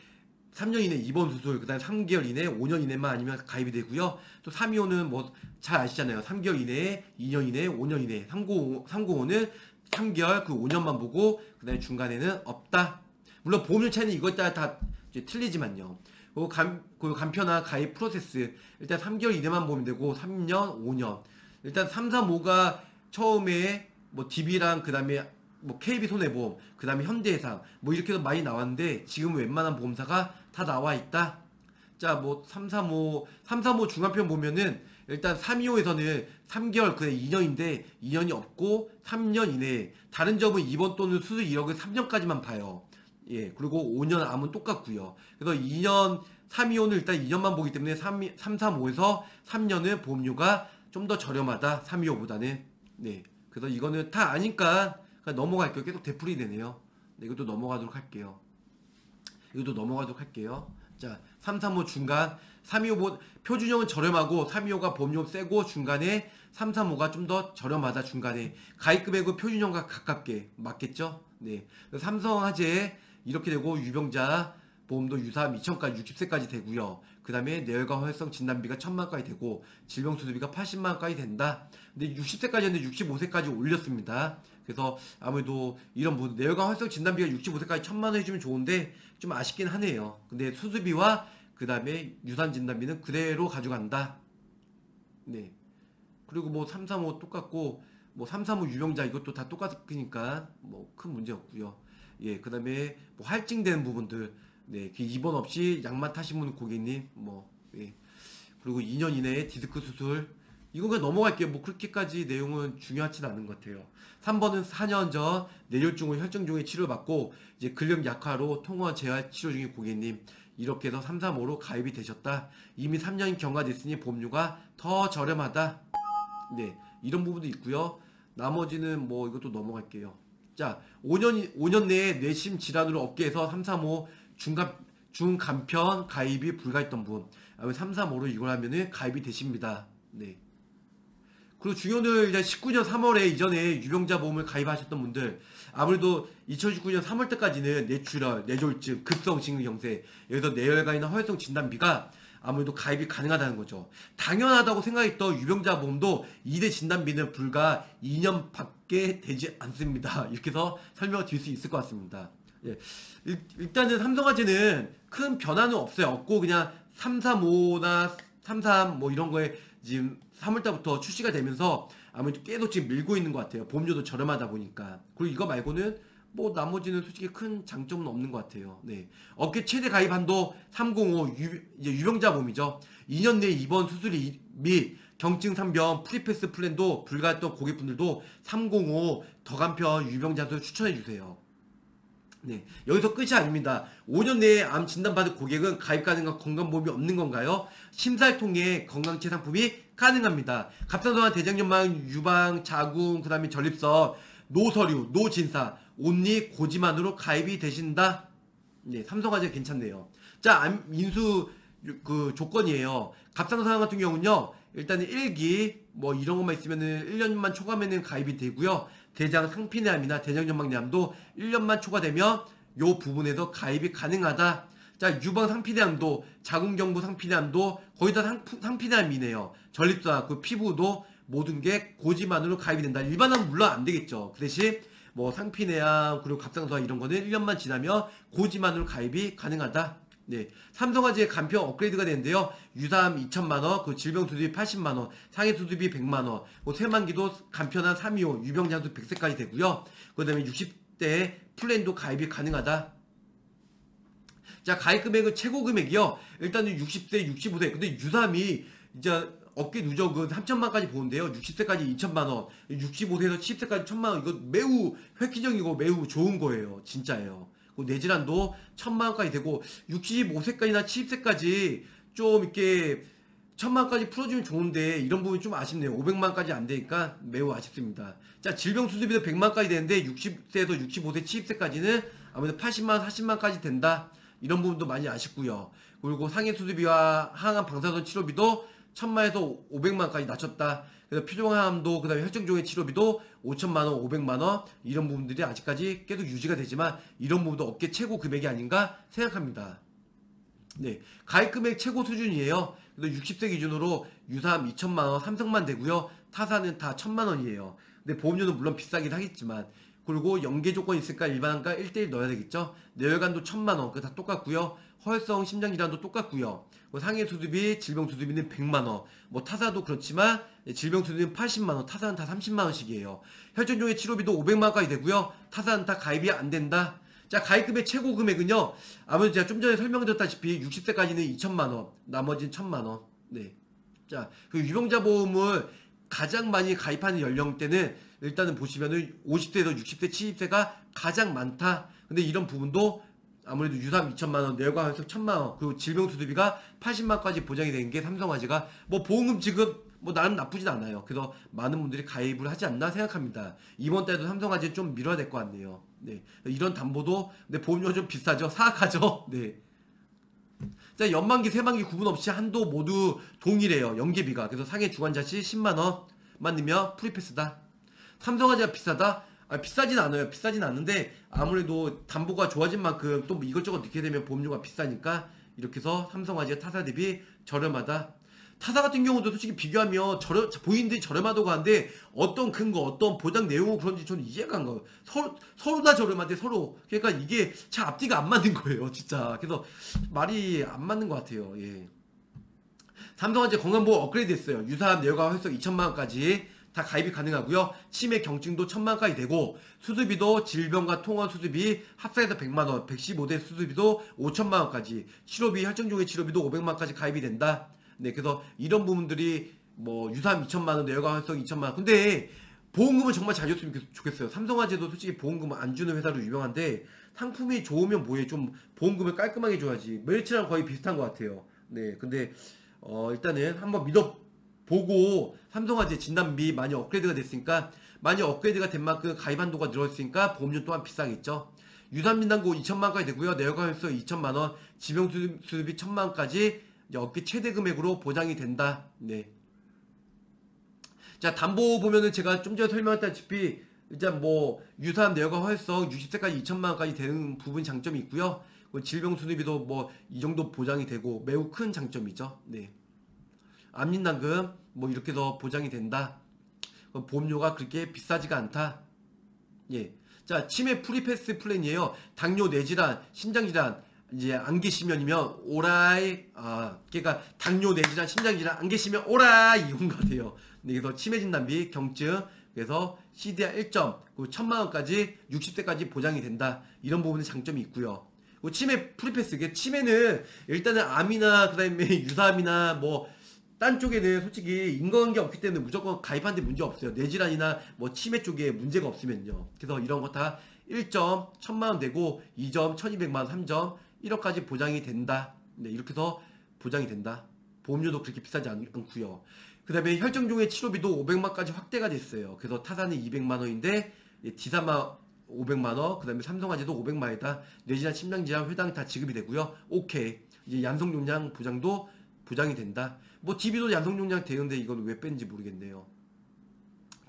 3년 이내 입원 수술, 그 다음에 3개월 이내, 5년 이내만 아니면 가입이 되고요. 또 325는 뭐 잘 아시잖아요. 3개월 이내에, 2년 이내에, 5년 이내에. 305, 395는 3개월, 그 5년만 보고, 그 다음에 중간에는 없다. 물론 보험료 차이는 이것 따라 다 틀리지만요. 그 간, 그 간편한 가입 프로세스. 일단 3개월 이내만 보면 되고, 3년, 5년. 일단 3, 3, 5가 처음에 뭐 DB랑 그 다음에 뭐 KB 손해보험, 그 다음에 현대해상, 뭐 이렇게 해서 많이 나왔는데 지금 웬만한 보험사가 다 나와 있다. 자, 뭐 335, 335 중간편 보면은 일단 325에서는 3개월 그 2년인데 2년이 없고 3년 이내에 다른 점은 입원 또는 수술 이력을 3년까지만 봐요. 예, 그리고 5년 암은 똑같고요. 그래서 2년 325는 일단 2년만 보기 때문에 3, 335에서 3년은 보험료가 좀 더 저렴하다. 325보다는. 네. 그래서 이거는 다 아니까 넘어갈게요. 계속 되풀이 되네요. 네, 이것도 넘어가도록 할게요. 이것도 넘어가도록 할게요. 자, 335 중간, 325 표준형은 저렴하고 325가 보험료 세고 중간에 335가 좀 더 저렴하다 중간에 가입 금액은 표준형과 가깝게 맞겠죠? 네. 삼성 화재 이렇게 되고 유병자 보험도 유사암 2천까지 60세까지 되고요. 그 다음에 뇌혈관 활성 진단비가 1000만까지 되고 질병 수술비가 80만까지 된다. 근데 60세까지였는데 65세까지 올렸습니다. 그래서 아무래도 이런 뭐 뇌혈관 활성 진단비가 65세까지 1000만 원 해주면 좋은데 좀 아쉽긴 하네요. 근데 수술비와 그 다음에 유산 진단비는 그대로 가져간다. 네. 그리고 뭐 335 똑같고 뭐 335 유병자 이것도 다 똑같으니까 뭐 큰 문제 없고요. 예, 그 다음에 뭐 할증되는 부분들 네, 그 입원 없이 약만 타신 분 고객님 뭐 예. 그리고 2년 이내에 디스크 수술 이거 그냥 넘어갈게요. 뭐 그렇게까지 내용은 중요하진 않은 것 같아요. 3번은 4년 전 뇌졸중 후 혈증 중에 치료받고 이제 근력 약화로 통원 재활 치료 중인 고객님 이렇게 해서 335로 가입이 되셨다. 이미 3년이 경과됐으니 보험료가 더 저렴하다. 네, 이런 부분도 있고요. 나머지는 뭐 이것도 넘어갈게요. 자, 5년 5년 내에 뇌심 질환으로 업계에서 335 중간 중간편 가입이 불가했던 분, 335로 이걸 하면은 가입이 되십니다. 네. 그리고 중요는 이제 19년 3월에 이전에 유병자 보험을 가입하셨던 분들 아무래도 2019년 3월 때까지는 뇌출혈, 뇌졸중, 급성 심근경색 여기서 뇌혈관이나 허혈성 진단비가 아무래도 가입이 가능하다는 거죠. 당연하다고 생각했던 유병자 보험도 2대 진단비는 불과 2년밖에 되지 않습니다. <laughs> 이렇게 해서 설명을 드릴 수 있을 것 같습니다. 예. 일단은 삼성화재는 큰 변화는 없어요. 없고 그냥 335나 33 뭐 이런 거에 지금 3월달부터 출시가 되면서 아무래도 계속 지금 밀고 있는 것 같아요. 보험료도 저렴하다 보니까. 그리고 이거 말고는 뭐 나머지는 솔직히 큰 장점은 없는 것 같아요. 네. 업계 최대 가입 한도 305 유, 이제 유병자 보험이죠. 2년 내 입원 수술 및 경증 상병 free pass 플랜도 불가했던 고객분들도 305 더간편 유병자 도 추천해 주세요. 네. 여기서 끝이 아닙니다. 5년 내에 암 진단받은 고객은 가입 가능한 건강보험이 없는 건가요? 심사를 통해 건강체 상품이 가능합니다. 갑상선암 대장점막 유방 자궁 그 다음에 전립선 no서류 no진사 only 고지만으로 가입이 되신다. 네, 삼성화재 괜찮네요. 자, 암 인수 그 조건이에요. 갑상선암 같은 경우는요. 일단은 1기 뭐 이런 것만 있으면은 1년만 초과하면은 가입이 되고요. 대장 상피내암이나 대장전망내암도 1년만 초과되면 요 부분에서 가입이 가능하다. 자, 유방 상피내암도 자궁경부 상피내암도 거의 다 상, 상피내암이네요. 전립선, 그 피부도 모든 게 고지만으로 가입이 된다. 일반암은 물론 안 되겠죠. 그 대신 뭐 상피내암 그리고 갑상선 이런 거는 1년만 지나면 고지만으로 가입이 가능하다. 네, 삼성화재 간편 업그레이드가 되는데요. 유삼 2천만 원, 그 질병 수습이 80만 원, 상해 수습이 100만 원, 뭐 세만기도 간편한 325, 유병장수 100세까지 되고요. 그 다음에 60대 플랜도 가입이 가능하다. 자, 가입 금액은 최고 금액이요. 일단은 60세, 65세. 근데 유삼이 이제 어깨 누적은 3천만까지 보는데요. 60세까지 2천만 원, 65세에서 70세까지 1천만 원. 이거 매우 획기적이고 매우 좋은 거예요. 진짜예요. 그 뇌질환도 1천만 원까지 되고 65세까지나 70세까지 좀 이렇게 천만까지 풀어주면 좋은데 이런 부분이 좀 아쉽네요. 500만까지 안 되니까 매우 아쉽습니다. 자 질병 수술비도 100만까지 되는데 60세에서 65세, 70세까지는 아무래도 80만, 40만까지 된다. 이런 부분도 많이 아쉽고요. 그리고 상해 수술비와 항암 방사선 치료비도 1000만에서 500만까지 낮췄다. 그래서 표정암도 그다음에 혈증종의 치료비도 5천만 원, 500만 원 이런 부분들이 아직까지 계속 유지가 되지만 이런 부분도 업계 최고 금액이 아닌가 생각합니다. 네, 가입 금액 최고 수준이에요. 그래서 60세 기준으로 유삼 2천만 원, 삼성만 되고요. 타사는 다 1천만 원이에요. 근데 보험료는 물론 비싸긴 하겠지만 그리고 연계 조건 있으니까 일반과 1대1 넣어야 되겠죠. 뇌혈관도 1천만 원, 그거 다 똑같고요. 허혈성 심장 질환도 똑같고요. 뭐 상해 수술비, 질병 수술비는 100만 원. 뭐 타사도 그렇지만 질병 수술비는 80만 원, 타사는 다 30만 원씩이에요. 혈전용해 치료비도 500만 원까지 되고요. 타사는 다 가입이 안 된다. 자, 가입금액의 최고 금액은요. 아무래도 제가 좀 전에 설명드렸다시피 60세까지는 2천만 원, 나머지는 1천만 원. 네. 자, 그 유병자 보험을 가장 많이 가입하는 연령대는 일단은 보시면은 50대에서 60대, 70대가 가장 많다. 근데 이런 부분도 아무래도 유삼 2천만 원, 뇌관 환석 1천만 원, 그리고 질병 수술비가 80만까지 보장이 된 게 삼성화재가 뭐 보험금 지급 뭐 나는 나쁘진 않아요. 그래서 많은 분들이 가입을 하지 않나 생각합니다. 이번 달도 삼성화재 좀 밀어야 될 것 같네요. 네. 이런 담보도 근데 보험료 좀 비싸죠. 사악하죠. <laughs> 네. 자, 연만기, 세만기 구분 없이 한도 모두 동일해요. 연계비가. 그래서 상해 주관자 시 10만 원만 넣으면 프리패스다. 삼성화재가 비싸다? 아, 비싸진 않아요. 비싸진 않는데 아무래도 담보가 좋아진 만큼 또 뭐 이것저것 넣게 되면 보험료가 비싸니까 이렇게 해서 삼성화재 타사 대비 저렴하다. 타사 같은 경우도 솔직히 비교하면 저렴 보이는데 저렴하다고 하는데 어떤 근거 어떤 보장 내용은 그런지 저는 이해가 안 가요. 서로 서로 다 저렴한데 서로. 그러니까 이게 참 앞뒤가 안 맞는 거예요 진짜. 그래서 말이 안 맞는 것 같아요. 예. 삼성화재 건강보험 업그레이드 했어요. 유사한 내역과 활성 2천만 원까지 다 가입이 가능하고요. 치매 경증도 천만 원까지 되고 수술비도 질병과 통원 수술비 합산해서 100만 원, 115대 수술비도 5천만 원까지, 치료비 혈증 종의 치료비도 500만 원까지 가입이 된다. 네, 그래서 이런 부분들이 뭐 유삼 2천만 원, 내여가 활성 2천만 원. 근데 보험금을 정말 잘 줬으면 좋겠어요. 삼성화재도 솔직히 보험금 안 주는 회사로 유명한데 상품이 좋으면 뭐해 좀 보험금을 깔끔하게 줘야지. 멜치랑 거의 비슷한 것 같아요. 네, 근데 어 일단은 한번 믿어 보고 삼성화재 진단비 많이 업그레이드가 됐으니까 많이 업그레이드가 된 만큼 가입 한도가 늘어났으니까 보험료 또한 비싸겠죠. 유산민단고 2천만원까지 되고요. 내역가입서 2천만원, 지병수습비 1천만원까지 업계 최대 금액으로 보장이 된다. 네. 자 담보 보면은 제가 좀 전에 설명했다시피 일단 뭐 유사암 뇌혈관 허혈성 60세까지 2천만원까지 되는 부분 장점이 있고요. 질병 수술비도 뭐 이 정도 보장이 되고 매우 큰 장점이죠. 네. 암진단금 뭐 이렇게 더 보장이 된다. 보험료가 그렇게 비싸지가 않다. 예. 자, 치매 free pass 플랜이에요. 당뇨, 뇌질환, 심장질환, 이제 안 계시면이면 오라이, 아, 그러니까 당뇨, 뇌질환, 심장 질환 안 계시면 오라이 이건 것 같아요. 네, 그래서 치매 진단비, 경증, 그래서 CDR 1점, 그 천만 원까지 60세까지 보장이 된다. 이런 부분에 장점이 있고요. 그 치매 free pass, 이게 치매는 일단은 암이나 그다음에 유사암이나 뭐 딴 쪽에는 솔직히 인과관계 없기 때문에 무조건 가입하는데 문제 없어요. 뇌질환이나 뭐 치매 쪽에 문제가 없으면요. 그래서 이런 거 다 1점 1000만 원 되고 2점 1200만 원, 3점 1억까지 보장이 된다. 네, 이렇게 해서 보장이 된다. 보험료도 그렇게 비싸지 않, 않고요. 그 다음에 혈증종의 치료비도 500만까지 확대가 됐어요. 그래서 타산이 200만 원인데 디사마 500만 원, 그 다음에 삼성화재도 500만 원이다. 뇌질환, 심장질환, 회당 다 지급이 되고요. 오케이. 이제 양성용량 보장도 보장이 된다. 뭐 DB도 양성용량 되는데 이건 왜 뺀지 모르겠네요.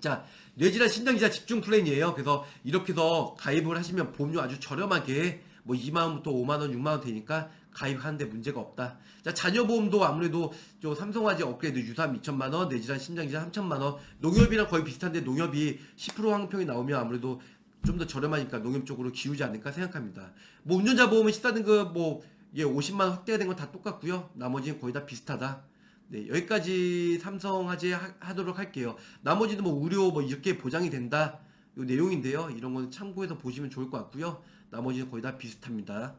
자, 뇌질환 신장기자 집중 플랜이에요. 그래서 이렇게 해서 가입을 하시면 보험료 아주 저렴하게 뭐 2만원부터 5만원, 6만원 되니까 가입하는데 문제가 없다. 자, 자녀보험도 아무래도 저 삼성화재 업그레이드 유삼 2천만원, 뇌질환 심장기자 3천만원, 농협이랑 거의 비슷한데 농협이 10% 환경평이 나오면 아무래도 좀 더 저렴하니까 농협 쪽으로 기우지 않을까 생각합니다. 뭐 운전자 보험은 14등급 뭐 예, 50만 원 확대가 된 건 다 똑같고요. 나머지는 거의 다 비슷하다. 네, 여기까지 삼성 화재 하, 하도록 할게요. 나머지는 뭐 의료 뭐 이렇게 보장이 된다. 요 내용인데요. 이런 거는 참고해서 보시면 좋을 것 같고요. 나머지는 거의 다 비슷합니다.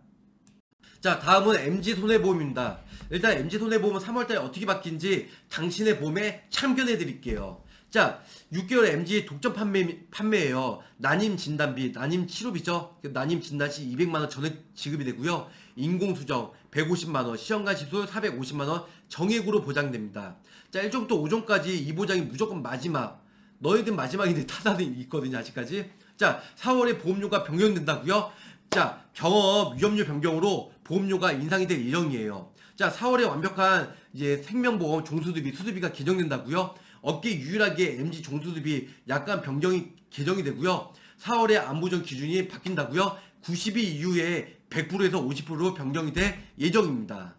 자, 다음은 MG 손해보험입니다. 일단 MG 손해보험은 3월달에 어떻게 바뀐지 당신의 보험에 참견해 드릴게요. 자, 6개월 MG 독점 판매, 판매예요. 난임 진단비, 난임 치료비죠. 그 난임 진단시 200만원 전액 지급이 되고요. 인공수정 150만원, 시험관 시술 450만원 정액으로 보장됩니다. 자, 1점부터 5점까지 이 보장이 무조건 마지막. 너희들 마지막인데 타산이 있거든요, 아직까지. 자, 4월에 보험료가 변경된다고요? 자, 경업 위험료 변경으로 보험료가 인상이 될 예정이에요. 자, 4월에 완벽한 이제 생명보험 종수수비, 수수비가 개정된다고요? 업계 유일하게 MG 종수수비 약간 변경이 개정이 되고요. 4월에 안보정 기준이 바뀐다고요? 90일 이후에 100%에서 50%로 변경이 될 예정입니다.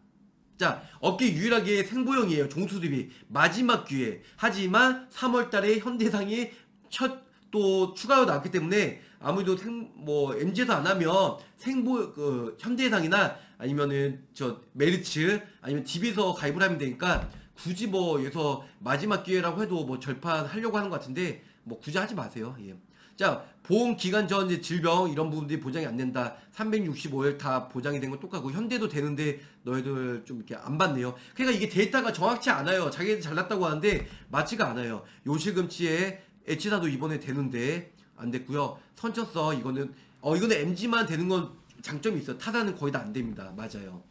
자, 업계 유일하게 생보형이에요. 종수수비 마지막 기회. 하지만 3월 달에 현대상이 첫 또 추가로 나왔기 때문에 아무래도 생 뭐 MG에서 안 하면 생보 그 현대상이나 아니면은 저 메리츠 아니면 DB에서 가입을 하면 되니까 굳이 뭐 여기서 마지막 기회라고 해도 뭐 절판 하려고 하는 것 같은데 뭐 굳이 하지 마세요. 예. 자, 보험 기간 전 질병 이런 부분들이 보장이 안 된다. 365일 다 보장이 된 건 똑같고 현대도 되는데 너희들 좀 이렇게 안 받네요. 그러니까 이게 데이터가 정확치 않아요. 자기들 잘났다고 하는데 맞지가 않아요. 요실금치에 H사도 이번에 되는데 안 됐고요. 선쳤어 이거는 어 이거는 MG만 되는 건 장점이 있어. 타사는 거의 다 안 됩니다. 맞아요.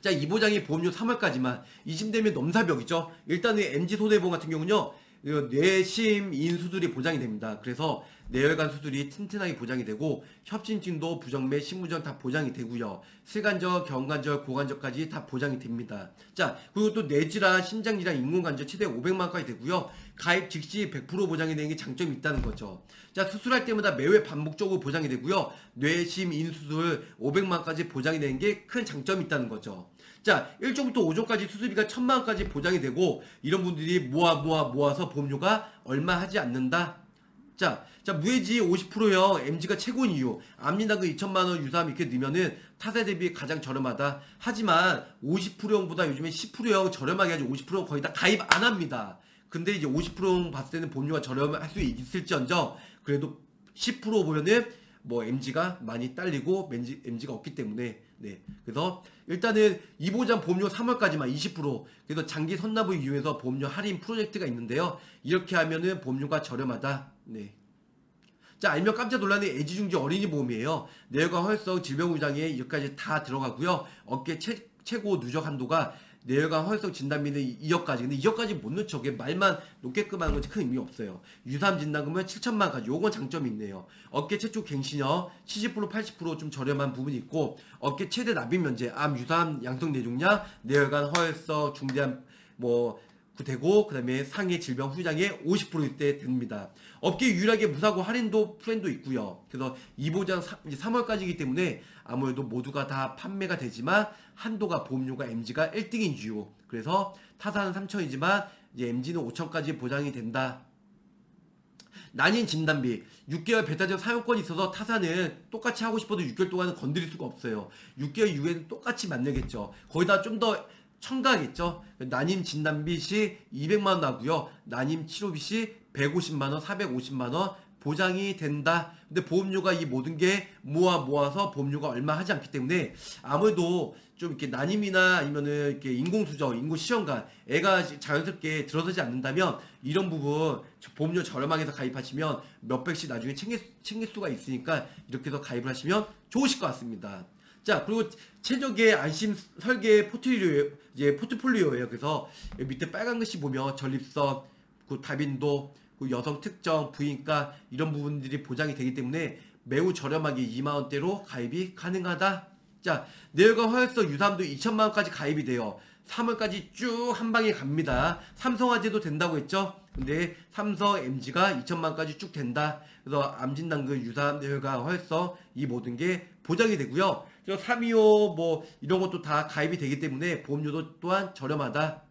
자, 이 보장이 보험료 3월까지만 이심되면 넘사벽이죠. 일단은 MG 손해보험 같은 경우는요. 뇌심 수술이 보장이 됩니다. 그래서 뇌혈관 수술이 튼튼하게 보장이 되고 협심증도 부정맥, 신무전 다 보장이 되고요. 슬관절, 경관절, 고관절까지 다 보장이 됩니다. 자 그리고 또 뇌질환, 심장질환, 인공관절 최대 500만까지 되고요. 가입 즉시 100% 보장이 되는 게 장점이 있다는 거죠. 자 수술할 때마다 매회 반복적으로 보장이 되고요. 뇌심 인수술 500만까지 보장이 되는 게 큰 장점이 있다는 거죠. 자, 1조부터 5조까지 수수비가 1000만 원까지 보장이 되고 이런 분들이 모아 모아 모아서 보험료가 얼마 하지 않는다. 자, 자 무해지 50%형 MG가 최고인 이유. 암리나그 2천만 원 유사함 이렇게 넣으면은 타세 대비 가장 저렴하다. 하지만 50%형보다 요즘에 10%형 저렴하게 하지 50%형 거의 다 가입 안 합니다. 근데 이제 50%형 봤을 때는 보험료가 저렴할 수 있을지언정 그래도 10% 보면은 뭐 MG가 많이 딸리고 MG, MG가 없기 때문에 네. 그래서 일단은 이보장 보험료 3월까지만 20% 그래서 장기 선납을 이용해서 보험료 할인 프로젝트가 있는데요. 이렇게 하면은 보험료가 저렴하다. 네. 자 알면 깜짝 놀라는 애지중지 어린이 보험이에요. 뇌혈관 허혈성 질병의장에 여기까지 다 들어가고요. 어깨 최, 최고 누적 한도가 뇌혈관 허혈성 진단비는 2억까지. 근데 2억까지 못 넣죠. 그게 말만 높게끔 하는 건지 큰 의미 없어요. 유삼 진단금은 7천만까지. 요건 장점이 있네요. 어깨 최초 갱신형 70% 80%좀 저렴한 부분이 있고 어깨 최대 납입 면제, 암, 유삼, 양성 뇌종양, 뇌혈관 허혈성, 중대한 뭐 되고 그다음에 상해 질병 후장에 50%일 됩니다. 업계 유일하게 무사고 할인도 플랜도 있고요. 그래서 이 보장 3월까지이기 때문에 아무래도 모두가 다 판매가 되지만 한도가 보험료가 MG가 1등인 이유. 그래서 타사는 3천이지만 이제 MG는 5천까지 보장이 된다. 난임 진단비 6개월 배타적 사용권이 있어서 타사는 똑같이 하고 싶어도 6개월 동안은 건드릴 수가 없어요. 6개월 이후에는 똑같이 만들겠죠. 거기다 좀 더 첨가하겠죠. 난임 진단비 시 200만원 나고요. 난임 치료비 시 150만 원, 450만 원 보장이 된다. 근데 보험료가 이 모든 게 모아 모아서 보험료가 얼마 하지 않기 때문에 아무래도 좀 이렇게 난임이나 아니면은 이렇게 인공수정, 인공시험관 애가 자연스럽게 들어서지 않는다면 이런 부분 보험료 저렴하게 해서 가입하시면 몇백씩 나중에 챙길, 챙길 수가 있으니까 이렇게 해서 가입을 하시면 좋으실 것 같습니다. 자 그리고 최적의 안심 설계 포트폴리오 이제 포트폴리오예요. 그래서 밑에 빨간 글씨 보면 전립선, 그 다빈도, 그 여성 특정, 부인과 이런 부분들이 보장이 되기 때문에 매우 저렴하게 2만 원대로 가입이 가능하다. 자 내혈관 허혈성 유산도 2천만 원까지 가입이 돼요. 3월까지 쭉 한 방에 갑니다. 삼성화재도 된다고 했죠. 근데 삼성 MG가 2천만 원까지 쭉 된다. 그래서 암진단그 유산 뇌혈관 허혈성 이 모든 게 보장이 되고요. 325 뭐 이런 것도 다 가입이 되기 때문에 보험료도 또한 저렴하다.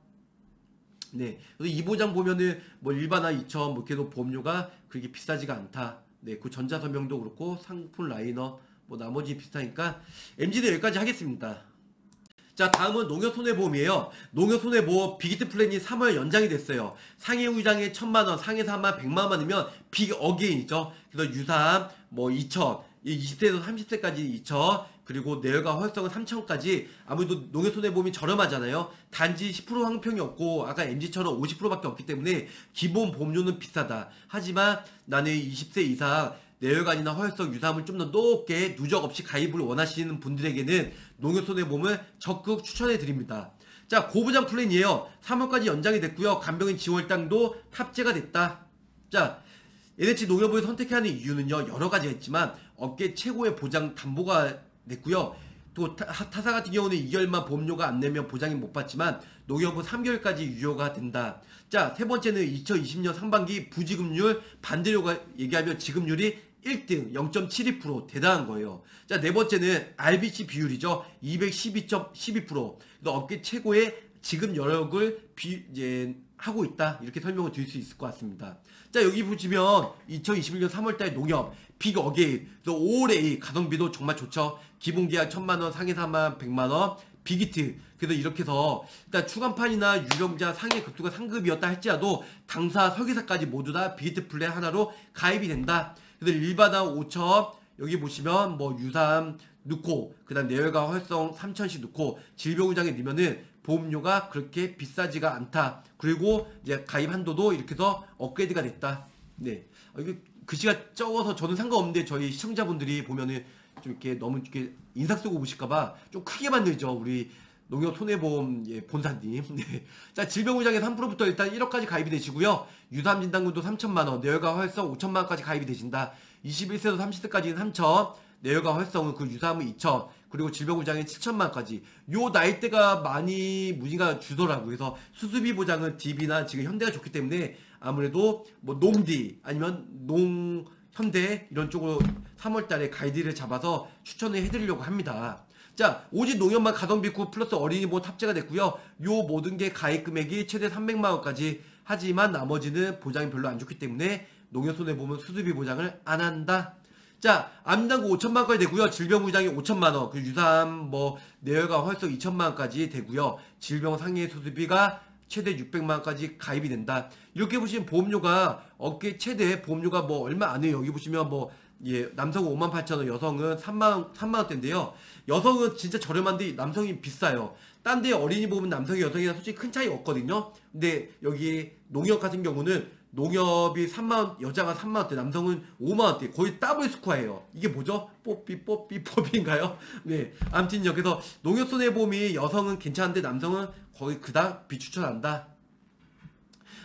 네. 그래서 이 보장 보면은 뭐 일반화 2천 뭐 계속 보험료가 그렇게 비싸지가 않다. 네. 그 전자서명도 그렇고 상품 라이너 뭐 나머지 비슷하니까 MG는 여기까지 하겠습니다. 자 다음은 농협손해보험이에요. 농협손해보험 빅히트 플랜이 3월 연장이 됐어요. 상해 후장에 1000만원, 상해 4만 100만원이면 빅 어게인이죠. 그래서 유삼, 뭐 2000, 20세에서 30세까지 2000, 그리고 내열과 활성은 3000까지 아무래도 농협 손해보험이 저렴하잖아요. 단지 10% 환급형이 없고 아까 MG처럼 50%밖에 없기 때문에 기본 보험료는 비싸다. 하지만 나는 20세 이상 내열관이나 허혈성 유사암을 좀 더 높게 누적 없이 가입을 원하시는 분들에게는 농협손해보험을 적극 추천해 드립니다. 자 고부장 플랜이에요. 3월까지 연장이 됐고요. 간병인 지원땅도 탑재가 됐다. 자 NH 농협을 선택하는 이유는요 여러 가지가 있지만 업계 최고의 보장 담보가 냈고요. 또 타, 사 같은 경우는 2개월만 보험료가 안 내면 보장이 못 받지만 농협은 3개월까지 유효가 된다. 자, 세 번째는 2020년 상반기 부지급률 반대료가 얘기하면 지급률이 1등 0.72% 대단한 거예요. 자, 네 번째는 RBC 비율이죠. 212.12%. 업계 최고의 지급 여력을 비, 이제 하고 있다. 이렇게 설명을 드릴 수 있을 것 같습니다. 자, 여기 보시면 2021년 3월달 농협 Big Again, 또 5월에 가성비도 정말 좋죠. 기본 계약 1000만원, 상해 사망 100만 원, Big Hit. 그래서 이렇게 해서 일단 추간판이나 유병자 상해 급수가 상급이었다 할지라도 당사 설계사까지 모두 다 Big Hit 플랜 하나로 가입이 된다. 그래서 일반암 5천 여기 보시면 뭐 유삼 넣고 그다음 내열과 활성 3천씩 넣고 질병의장에 넣으면은 보험료가 그렇게 비싸지가 않다. 그리고 이제 가입 한도도 이렇게 해서 업그레이드가 됐다. 네. 아, 이게 글씨가 적어서 저는 상관없는데 저희 시청자분들이 보면은 좀 이렇게 너무 이렇게 인상 쓰고 보실까봐 좀 크게 만들죠. 우리 농협 손해보험 예, 본사님. <laughs> 네. 자 질병의장에 3%부터 일단 1억까지 가입이 되시고요. 유담 진단금도 3천만 원, 내열과 활성 5천만 원까지 가입이 되신다. 21세에서 30세까지는 3천, 내열과 활성은 그 유사함은 2천, 그리고 질병보장은 7천만 원까지. 요 나이대가 많이 문의가 주더라고요. 그래서 수수비 보장은 DB나 지금 현대가 좋기 때문에 아무래도 뭐 농디 아니면 농 현대 이런 쪽으로 3월달에 가이드를 잡아서 추천을 해드리려고 합니다. 자, 오직 농협만 가성비 구 플러스 어린이 보험 탑재가 됐고요. 요 모든 게 가입 금액이 최대 300만 원까지 하지만 나머지는 보장이 별로 안 좋기 때문에 농협 손해보험은 수수비 보장을 안 한다. 자, 암당구 5천만 원까지 되고요. 질병부장이 5천만 원, 그 유사암 뭐 뇌혈관 허혈성 2천만 원까지 되고요. 질병 상해 수술비가 최대 600만 원까지 가입이 된다. 이렇게 보시면 보험료가 업계 최대 보험료가 뭐 얼마 안 해요. 여기 보시면 뭐 예, 남성은 5만 8천 원, 여성은 3만 3만 원대인데요. 여성은 진짜 저렴한데 남성이 비싸요. 딴 데 어린이 보면 남성이 여성이랑 솔직히 큰 차이 없거든요. 근데 여기 농협 같은 경우는 농협이 3만 원, 여자가 3만 원대, 남성은 5만 원대, 거의 더블 스코어예요. 이게 뭐죠? 뽀삐, 뽀삐, 뽀삐인가요? <laughs> 네. 아무튼요. 그래서 농협 손해보험이 여성은 괜찮은데 남성은 거의 그닥 비추천한다.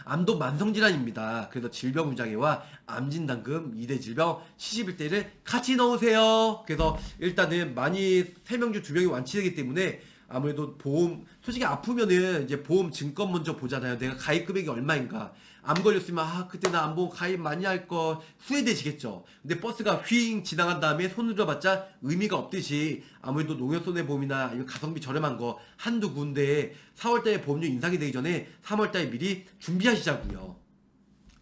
암도 만성질환입니다. 그래서 질병무장애와 암진단금, 2대 질병, 71대를 같이 넣으세요. 그래서 일단은 많이 3명 중 2명이 완치되기 때문에 아무래도 보험, 솔직히 아프면은 이제 보험 증권 먼저 보잖아요. 내가 가입 금액이 얼마인가. 암 걸렸으면 아 그때 나 암보험 가입 많이 할 거 후회되시겠죠. 근데 버스가 휘잉 지나간 다음에 손을 들어봤자 의미가 없듯이 아무래도 농협 손해보험이나 아니면 가성비 저렴한 거 한두 군데 4월달에 보험료 인상이 되기 전에 3월달에 미리 준비하시자고요.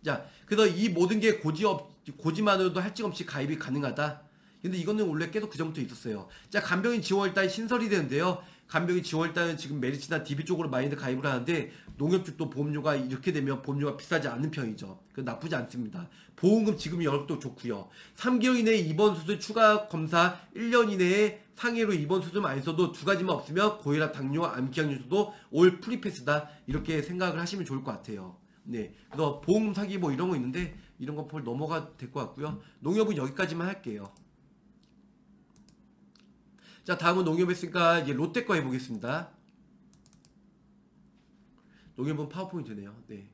자, 그래서 이 모든 게 고지 없 고지만으로도 할증 없이 가입이 가능하다. 근데 이거는 원래 계속 그 전부터 있었어요. 자, 간병인 지원일달 신설이 되는데요. 간병인 지원일달은 지금 메리츠나 DB 쪽으로 많이들 가입을 하는데 농협 쪽도 보험료가 이렇게 되면 보험료가 비싸지 않은 편이죠. 그 나쁘지 않습니다. 보험금 지급 여력도 좋고요. 3개월 이내에 입원 수술 추가 검사 1년 이내에 상해로 입원 수술 안 써도 두 가지만 없으면 고혈압, 당뇨, 암기약 뉴스도 올 프리패스다 이렇게 생각을 하시면 좋을 것 같아요. 네, 그래서 보험 사기 뭐 이런 거 있는데 이런 거 볼 넘어가 될 것 같고요. 농협은 여기까지만 할게요. 자, 다음은 농협 했으니까 이제 롯데 거 해보겠습니다. 농협은 파워포인트네요. 네.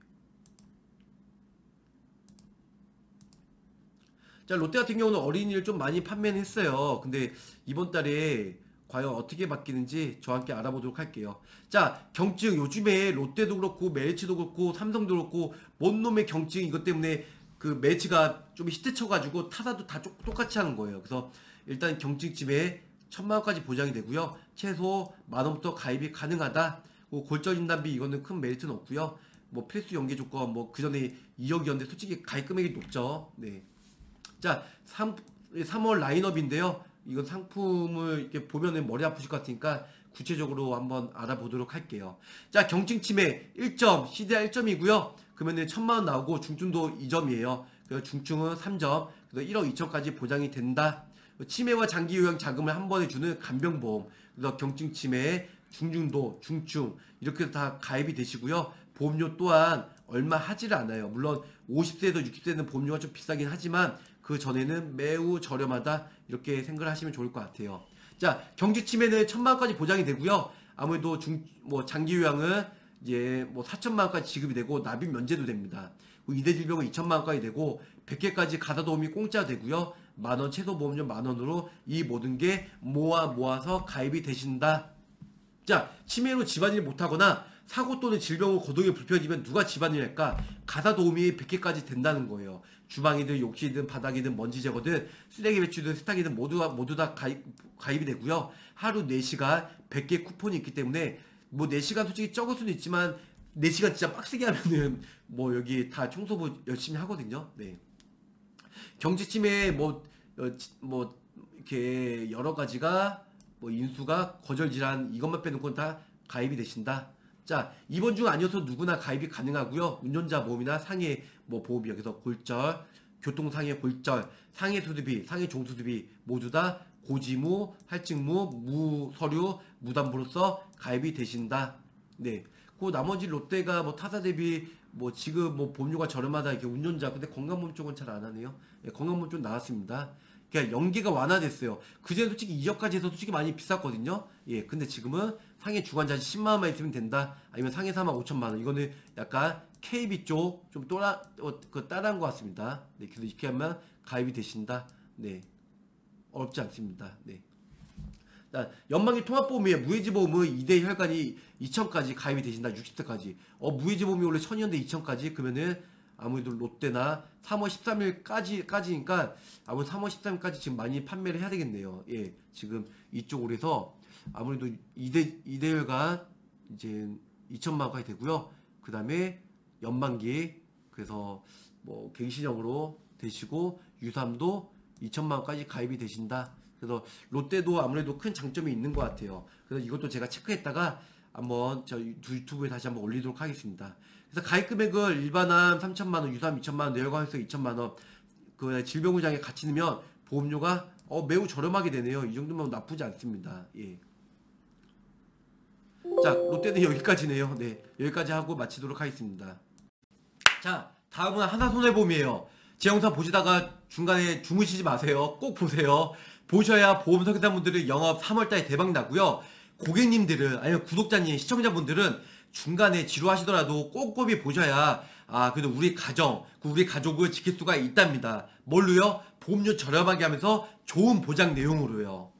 자, 롯데 같은 경우는 어린이를 좀 많이 판매는 했어요. 근데 이번 달에 과연 어떻게 바뀌는지 저와 함께 알아보도록 할게요. 자, 경증 요즘에 롯데도 그렇고 메리츠도 그렇고 삼성도 그렇고 뭔 놈의 경증 이것 때문에 그 메리츠가 좀 히트 쳐가지고 타사도 다 똑같이 하는 거예요. 그래서 일단 경증치매 천만 원까지 보장이 되고요. 최소 만 원부터 가입이 가능하다. 뭐 골절 진단비 이거는 큰 메리트는 없고요. 뭐 필수 연계 조건 뭐 그 전에 2억이었는데 솔직히 가입 금액이 높죠. 네. 자, 3 3월 라인업인데요. 이건 상품을 이렇게 보면은 머리 아프실 것 같으니까 구체적으로 한번 알아보도록 할게요. 자, 경증 치매 1점, CDR 1점이고요. 그러면은 천만 원 나오고 중증도 2점이에요. 그래서 중증은 3점, 그래서 1억 2천까지 보장이 된다. 치매와 장기 요양 자금을 한 번에 주는 간병보험, 그래서 경증 치매, 중중도, 중증 이렇게 다 가입이 되시고요. 보험료 또한 얼마 하지를 않아요. 물론 50세에서 60세는 보험료가 좀 비싸긴 하지만 그 전에는 매우 저렴하다 이렇게 생각을 하시면 좋을 것 같아요. 자 경직 치매는 천만 원까지 보장이 되고요. 아무래도 중 뭐 장기 요양은 이제 뭐 4천만 원까지 지급이 되고 납입 면제도 됩니다. 그리고 이대 질병은 2천만 원까지 되고 100개까지 가사 도움이 공짜 되고요. 만원 최소 보험료 만 원으로 이 모든 게 모아 모아서 가입이 되신다. 자, 치매로 집안일 못하거나 사고 또는 질병으로 거동이 불편해지면 누가 집안일 할까? 가사 도움이 100개까지 된다는 거예요. 주방이든 욕실이든 바닥이든 먼지 제거든 쓰레기 배출이든 세탁이든 모두, 모두 다 가입, 가입이 되고요. 하루 4시간 100개 쿠폰이 있기 때문에 뭐 4시간 솔직히 적을 수는 있지만 4시간 진짜 빡세게 하면은 뭐 여기 다 청소부 열심히 하거든요. 네. 치매 뭐, 어, 지- 뭐 이렇게 여러 가지가 뭐 인수가 거절 질환 이것만 빼놓고는 다 가입이 되신다. 자 이번 중 아니어서 누구나 가입이 가능하고요. 운전자 보험이나 상해 뭐 보험이 여기서 골절, 교통상해 골절, 상해 수수비, 상해 종수수비 모두 다 고지무, 할증무, 무서류, 무담보로서 가입이 되신다. 네. 그 나머지 롯데가 뭐 타사 대비 뭐 지금 뭐 보험료가 저렴하다 이렇게 운전자 근데 건강보험 쪽은 잘 안 하네요. 예, 건강보험 쪽 나왔습니다. 그러니까 연계가 완화됐어요. 그전에 솔직히 2억까지 해서 솔직히 많이 비쌌거든요. 예, 근데 지금은 상해 주관자시 10만 원만 있으면 된다. 아니면 상해 4만 5천만 원. 이거는 약간 KB 쪽 좀 또라 어, 그 따라한 것 같습니다. 네, 그래서 이렇게 하면 가입이 되신다. 네, 어렵지 않습니다. 네. 자, 연방기 통합보험에 무해지보험은 2대 혈관이 2천까지 가입이 되신다. 60세까지. 어, 무해지보험이 원래 1000이었는데 2천까지 그러면은 아무래도 롯데나 3월 13일까지 까지니까 아무래도 3월 13일까지 지금 많이 판매를 해야 되겠네요. 예. 지금 이쪽으로 해서 아무래도 2대 2대 혈관 이제 2천만 원까지 되고요. 그다음에 연방기 그래서 뭐 갱신형으로 되시고 유삼도 2천만 원까지 가입이 되신다. 그래서 롯데도 아무래도 큰 장점이 있는 것 같아요. 그래서 이것도 제가 체크했다가 한번 저 유튜브에 다시 한번 올리도록 하겠습니다. 그래서 가입 금액을 일반암 3천만 원, 유삼 2천만 원, 뇌혈관에서 2천만 원, 그 질병보장에 같이 넣으면 보험료가 어, 매우 저렴하게 되네요. 이 정도면 나쁘지 않습니다. 예. 자, 롯데는 여기까지네요. 네, 여기까지 하고 마치도록 하겠습니다. 자, 다음은 하나손해보험이에요. 제 영상 보시다가 중간에 주무시지 마세요. 꼭 보세요. 보셔야 보험 설계사분들은 영업 3월달에 대박 나고요. 고객님들은 아니면 구독자님, 시청자분들은 중간에 지루하시더라도 꼼꼼히 보셔야 아 그래도 우리 가정, 그 우리 가족을 지킬 수가 있답니다. 뭘로요? 보험료 저렴하게 하면서 좋은 보장 내용으로요.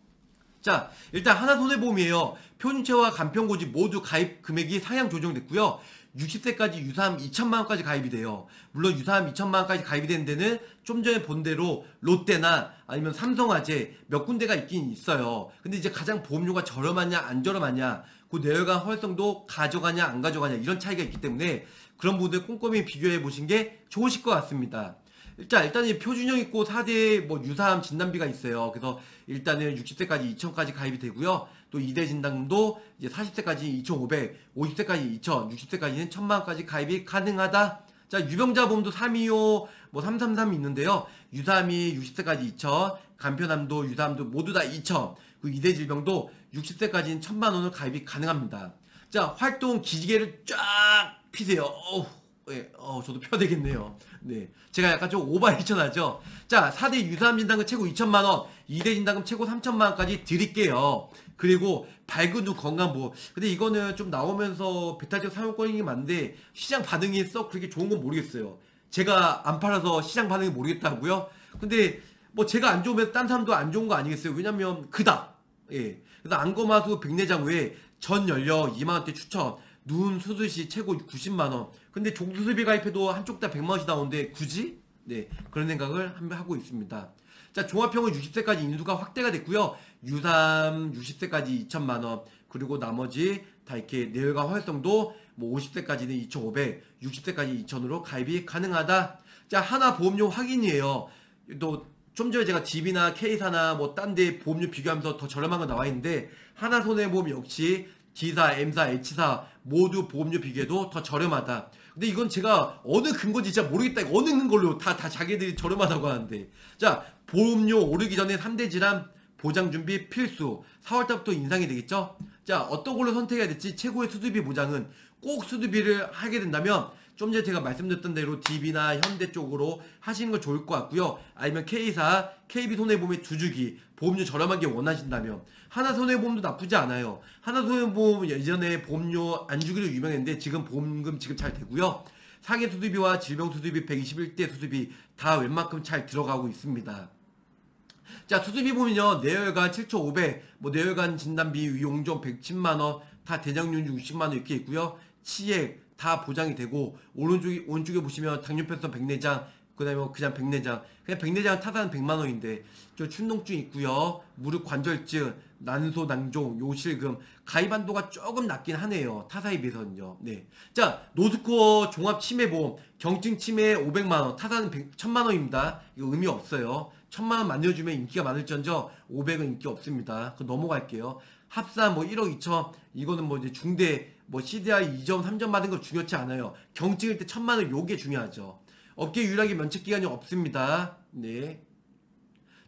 자, 일단 하나 손해보험이에요. 표준체와 간편고지 모두 가입 금액이 상향 조정됐고요. 60세까지 유사암 2천만 원까지 가입이 돼요. 물론 유사암 2천만 원까지 가입이 되는 데는 좀 전에 본 대로 롯데나 아니면 삼성화재 몇 군데가 있긴 있어요. 근데 이제 가장 보험료가 저렴하냐 안 저렴하냐 그 내열관 허용성도 가져가냐 안 가져가냐 이런 차이가 있기 때문에 그런 부분들 꼼꼼히 비교해 보신 게 좋으실 것 같습니다. 일단 일단 이 표준형 있고 4대 뭐 유사암 진단비가 있어요. 그래서 일단은 60세까지 2천까지 가입이 되고요. 또 2대 진단금도 이제 40세까지 2,500, 50세까지 2,000, 60세까지는 1,000만 원까지 가입이 가능하다. 자, 유병자 보험도 325, 뭐 333 있는데요. 유사암이 60세까지 2,000, 간편암도 유사암도 모두 다 2,000. 그 2대 질병도 60세까지는 1,000만 원을 가입이 가능합니다. 자, 활동 기지개를 쫙 피세요. 어우, 예, 어, 저도 펴야 되겠네요. 네. 제가 약간 좀 오버했잖아죠. 자, 4대 유사암 진단금 최고 2천만원, 2대 진단금 최고 3천만원까지 드릴게요. 그리고 밝은 후 건강보험. 근데 이거는 좀 나오면서 배타적 사용권이 많은데, 시장 반응이 썩 그렇게 좋은 건 모르겠어요. 제가 안 팔아서 시장 반응이 모르겠다고요? 근데 뭐 제가 안 좋으면 딴 사람도 안 좋은 거 아니겠어요? 왜냐면 그다. 예. 그래서 안검하수 백내장 외에 전 연령 2만원대 추천, 눈 수술 시 최고 90만원. 근데 종수술비 가입해도 한쪽 다 100만원씩 나오는데 굳이? 네. 그런 생각을 한- 하고 있습니다. 자, 종합형은 60세까지 인수가 확대가 됐고요. 유삼 60세까지 2천만 원. 그리고 나머지 다 이렇게 내열과 활성도 뭐 50세까지는 2,500, 60세까지 2,000으로 가입이 가능하다. 자, 하나 보험료 확인이에요. 또 좀 전에 제가 DB나 K사나 뭐 딴 데 보험료 비교하면서 더 저렴한 거 나와 있는데 하나 손해보험 역시 D사, M사, H사 모두 보험료 비교해도 더 저렴하다. 근데 이건 제가 어느 근거인지 진짜 모르겠다. 어느 근거로 다, 다 자기들이 저렴하다고 하는데. 자, 보험료 오르기 전에 3대 질환 보장 준비 필수. 4월달부터 인상이 되겠죠? 자, 어떤 걸로 선택해야 될지 최고의 수수비 보장은 꼭 수수비를 하게 된다면 좀 전에 제가 말씀드렸던 대로 DB나 현대 쪽으로 하시는 거 좋을 것 같고요. 아니면 K사, KB손해보험의 두 주기, 보험료 저렴하게 원하신다면 하나 손해보험도 나쁘지 않아요. 하나 손해보험 예전에 보험료 안 주기로 유명했는데 지금 보험금 지급 잘 되고요. 상해 수수비와 질병 수수비 121대 수수비 다 웬만큼 잘 들어가고 있습니다. 자 수수비 보면요. 내열관 7,500, 뭐 내열관 진단비 용종 110만 원, 다 대장균 60만 원 이렇게 있고요. 치액 다 보장이 되고 오른쪽에 오른쪽에 보시면 당뇨편성 백내장 그 다음에 뭐 그냥 백내장. 그냥 백내장 타사는 100만 원인데 저 충농증 있고요. 무릎 관절증 난소 낭종 요실금. 가입 한도가 조금 낮긴 하네요. 타사에 비해서는요. 네 자 노스코어 종합 치매보험. 경증 치매 500만 원 타사는 100, 1000만 원입니다. 이거 의미 없어요 1000만 원 만들어주면 인기가 많을전저 500은 인기 없습니다 그 넘어갈게요 합산 뭐 1억 2천 이거는 뭐 이제 중대 뭐 CDI 2점 3점 받은 거 중요치 않아요 경증일 때 천만 원 요게 중요하죠 업계 유일하게 면책 기간이 없습니다 네.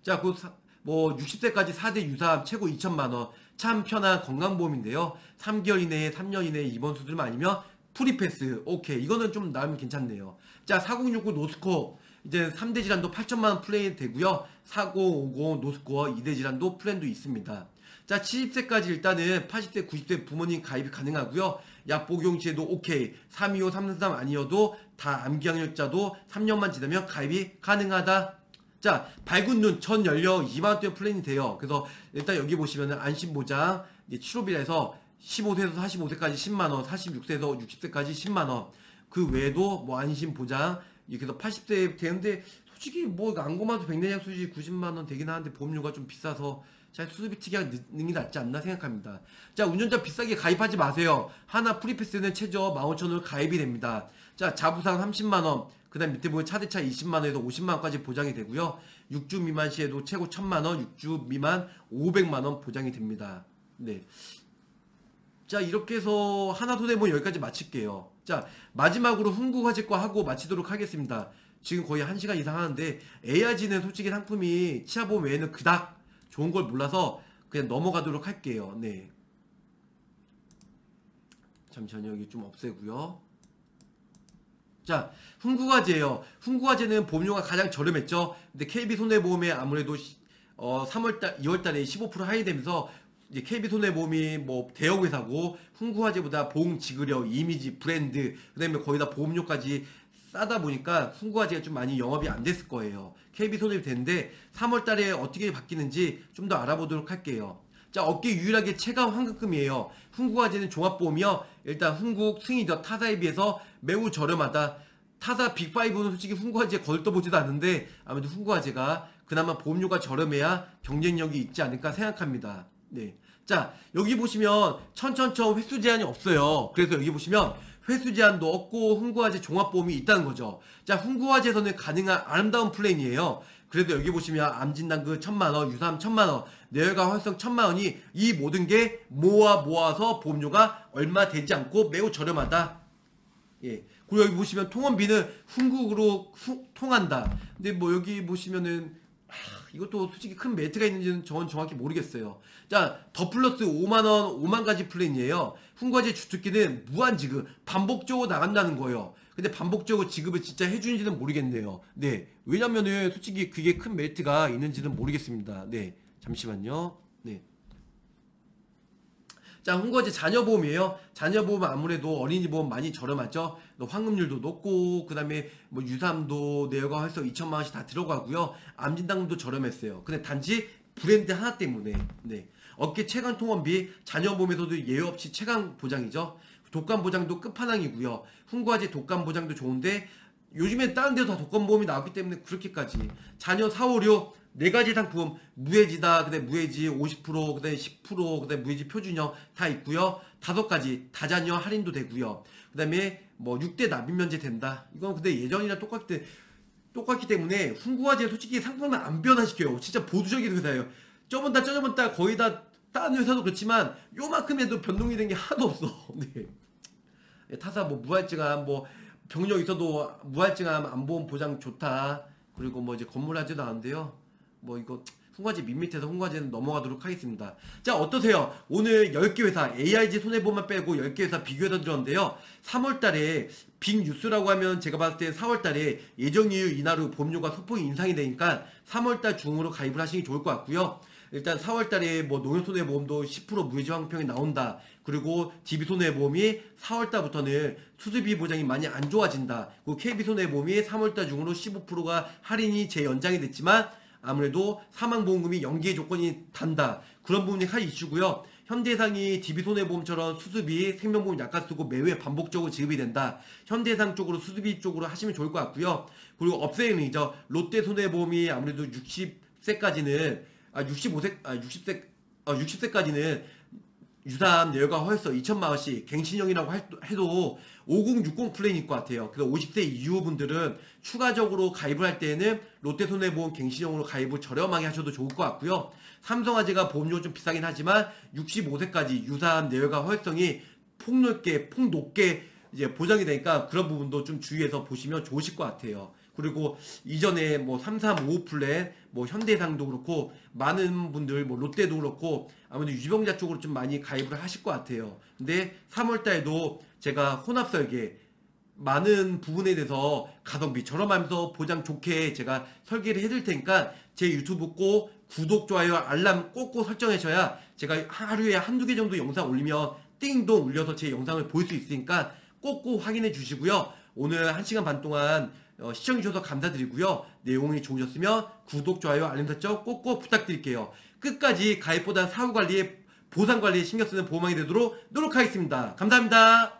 자, 그, 뭐, 60세까지 4대 유사암 최고 2천만 원. 참 편한 건강보험인데요. 3개월 이내에, 3년 이내에 입원 수술만 아니면 free pass. 오케이. 이거는 좀 나오면 괜찮네요. 자, 4069 no score. 이제 3대 질환도 8천만원 플레이 되고요. 4050 no score 2대 질환도 플랜도 있습니다. 자, 70세까지 일단은 80세, 90세 부모님 가입이 가능하고요. 약 복용 시에도 오케이. 325, 333 아니어도 다 암 기왕력자도 3년만 지나면 가입이 가능하다. 자, 밝은 눈, 전 연령 2만원대 플랜이 돼요. 그래서 일단 여기 보시면은 안심보장, 치료비에서 15세에서 45세까지 10만원, 46세에서 60세까지 10만원. 그 외에도 뭐 안심보장, 이렇게 해서 80세 되는데, 솔직히 뭐 안고마도 백내장 수지 90만원 되긴 하는데 보험료가 좀 비싸서 잘 수수비 특이하게 넣는 게 낫지 않나 생각합니다. 자, 운전자 비싸게 가입하지 마세요. 하나 프리패스는 최저 15,000원 가입이 됩니다. 자, 자부상 30만원, 그 다음 밑에 보면 차대차 20만원에서 50만원까지 보장이 되고요. 6주 미만 시에도 최고 1000만원, 6주 미만 500만원 보장이 됩니다. 네. 자, 이렇게 해서 하나 손해보험 여기까지 마칠게요. 자, 마지막으로 훈구화재과 하고 마치도록 하겠습니다. 지금 거의 1시간 이상 하는데 ARG는 솔직히 상품이 치아보험 외에는 그닥 좋은 걸 몰라서 그냥 넘어가도록 할게요. 네. 잠시만요. 여기 좀 없애고요. 자, 훈구화재예요. 훈구화재는 보험료가 가장 저렴했죠. 근데 KB 손해보험에 아무래도 어 3월달, 2월달에 15% 하이되면서 이제 KB 손해보험이 뭐 대형 회사고 훈구화재보다 보험 지급력, 이미지, 브랜드, 그다음에 거기다 보험료까지 싸다 보니까 훈구화재가 좀 많이 영업이 안 됐을 거예요. KB 손해비 되는데 3월 달에 어떻게 바뀌는지 좀 더 알아보도록 할게요. 자, 업계 유일하게 체감 환급금이에요. 훈구화재는 종합보험이요. 일단 훈국, 승희더 타사에 비해서 매우 저렴하다. 타사 빅5는 솔직히 훈구화재 거들떠보지도 않는데 아무래도 훈구화재가 그나마 보험료가 저렴해야 경쟁력이 있지 않을까 생각합니다. 네. 자, 여기 보시면 천천천 횟수 제한이 없어요. 그래서 여기 보시면 회수 제한도 없고 훈구화재 종합보험이 있다는 거죠. 자, 훈구화재에서는 가능한 아름다운 플랜이에요. 그래도 여기 보시면 암진단금 천만원, 유사암 천만원, 뇌혈관 허혈성 천만원이 이 모든 게 모아 모아서 보험료가 얼마 되지 않고 매우 저렴하다. 예. 그리고 여기 보시면 통원비는 흥국으로 후, 통한다. 근데 뭐 여기 보시면은 하, 이것도 솔직히 큰 메리트가 있는지는 저는 정확히 모르겠어요. 자, 더 플러스 5만원, 5만 가지 플랜이에요. 흥국화재 주특기는 무한 지급, 반복적으로 나간다는 거예요. 근데 반복적으로 지급을 진짜 해주는지는 모르겠네요. 네. 왜냐면은 솔직히 그게 큰 메리트가 있는지는 모르겠습니다. 네. 잠시만요. 네. 자, 훈거제 자녀보험이에요. 자녀보험은 아무래도 어린이 보험 많이 저렴하죠. 황금률도 높고, 그 다음에 뭐 유삼도 내역과 활성 2천만 원씩 다 들어가고요. 암진단금도 저렴했어요. 근데 단지 브랜드 하나 때문에, 네. 어깨 체감 통원비, 자녀보험에서도 예외 없이 체감 보장이죠. 독감 보장도 끝판왕이고요. 훈과제 독감 보장도 좋은데, 요즘에 다른 데도 다 독감 보험이 나왔기 때문에 그렇게까지. 자녀 4, 5, 6, 네 가지 상품 무해지다 그다음에 무해지 50% 그다음에 10% 그다음에 무해지 표준형 다 있고요 다섯 가지 다자녀 할인도 되고요 그다음에 뭐 6대 납입 면제 된다 이건 근데 예전이랑 똑같을 때 똑같기 때문에 훈구화재 솔직히 상품을 안 변화시켜요. 진짜 보수적인 회사예요. 저번 달 저번 달 거의 다 다른 회사도 그렇지만 요만큼 해도 변동이 된 게 하나도 없어. <laughs> 네. 타사 뭐 무할증함 뭐 병력 있어도 무할증함 안보험 보장 좋다. 그리고 뭐 이제 건물 하지도 않은데요. 뭐 이거 훈과제 밋밋해서 훈과제는 넘어가도록 하겠습니다. 자 어떠세요? 오늘 10개 회사 AIG 손해보험만 빼고 10개 회사 비교해서 들었는데요. 3월달에 빅 뉴스라고 하면 제가 봤을 때 4월달에 예정이유 인하로 보험료가 소폭 인상이 되니까 3월달 중으로 가입을 하시는 게 좋을 것 같고요. 일단 4월달에 뭐 농협손해보험도 10% 무해지 환경이 나온다. 그리고 DB손해보험이 4월달부터는 수수비 보장이 많이 안 좋아진다. 그리고 KB손해보험이 3월달 중으로 15%가 할인이 재연장이 됐지만 아무래도 사망보험금이 연기의 조건이 단다. 그런 부분이 한 이슈고요. 현대상이 DB손해보험처럼 수수비, 생명보험 약관 쓰고 매회 반복적으로 지급이 된다. 현대상 쪽으로 수수비 쪽으로 하시면 좋을 것 같고요. 그리고 업세일이죠. 롯데손해보험이 아무래도 60세까지는 아 65세 아 60세 어 60세까지는 유사한 내역과 허였어 2천만 원씩 갱신형이라고 할- 해도 5060 플랜일 것 같아요. 그래서 50세 이후 분들은 추가적으로 가입을 할 때에는 롯데손해보험 갱신형으로 가입을 저렴하게 하셔도 좋을 것 같고요. 삼성화재가 보험료 좀 비싸긴 하지만 65세까지 유사한 내역과 허용성이 폭넓게 폭높게 이제 보장이 되니까 그런 부분도 좀 주의해서 보시면 좋으실 것 같아요. 그리고 이전에 뭐 3355 플랜, 뭐 현대상도 그렇고 많은 분들 뭐 롯데도 그렇고 아무래도 유병자 쪽으로 좀 많이 가입을 하실 것 같아요. 근데 3월 달에도 제가 혼합 설계 많은 부분에 대해서 가성비 저렴하면서 보장 좋게 제가 설계를 해드릴 테니까 제 유튜브 꼭 구독, 좋아요, 알람 꼭꼭 설정하셔야 제가 하루에 한두 개 정도 영상 올리면 띵동 울려서 제 영상을 볼 수 있으니까 꼭꼭 확인해 주시고요. 오늘 1시간 반 동안 어, 시청해주셔서 감사드리고요. 내용이 좋으셨으면 구독, 좋아요, 알림 설정 꼭꼭 부탁드릴게요. 끝까지 가입보다 사후 관리에 보상 관리에 신경 쓰는 보험왕이 되도록 노력하겠습니다. 감사합니다.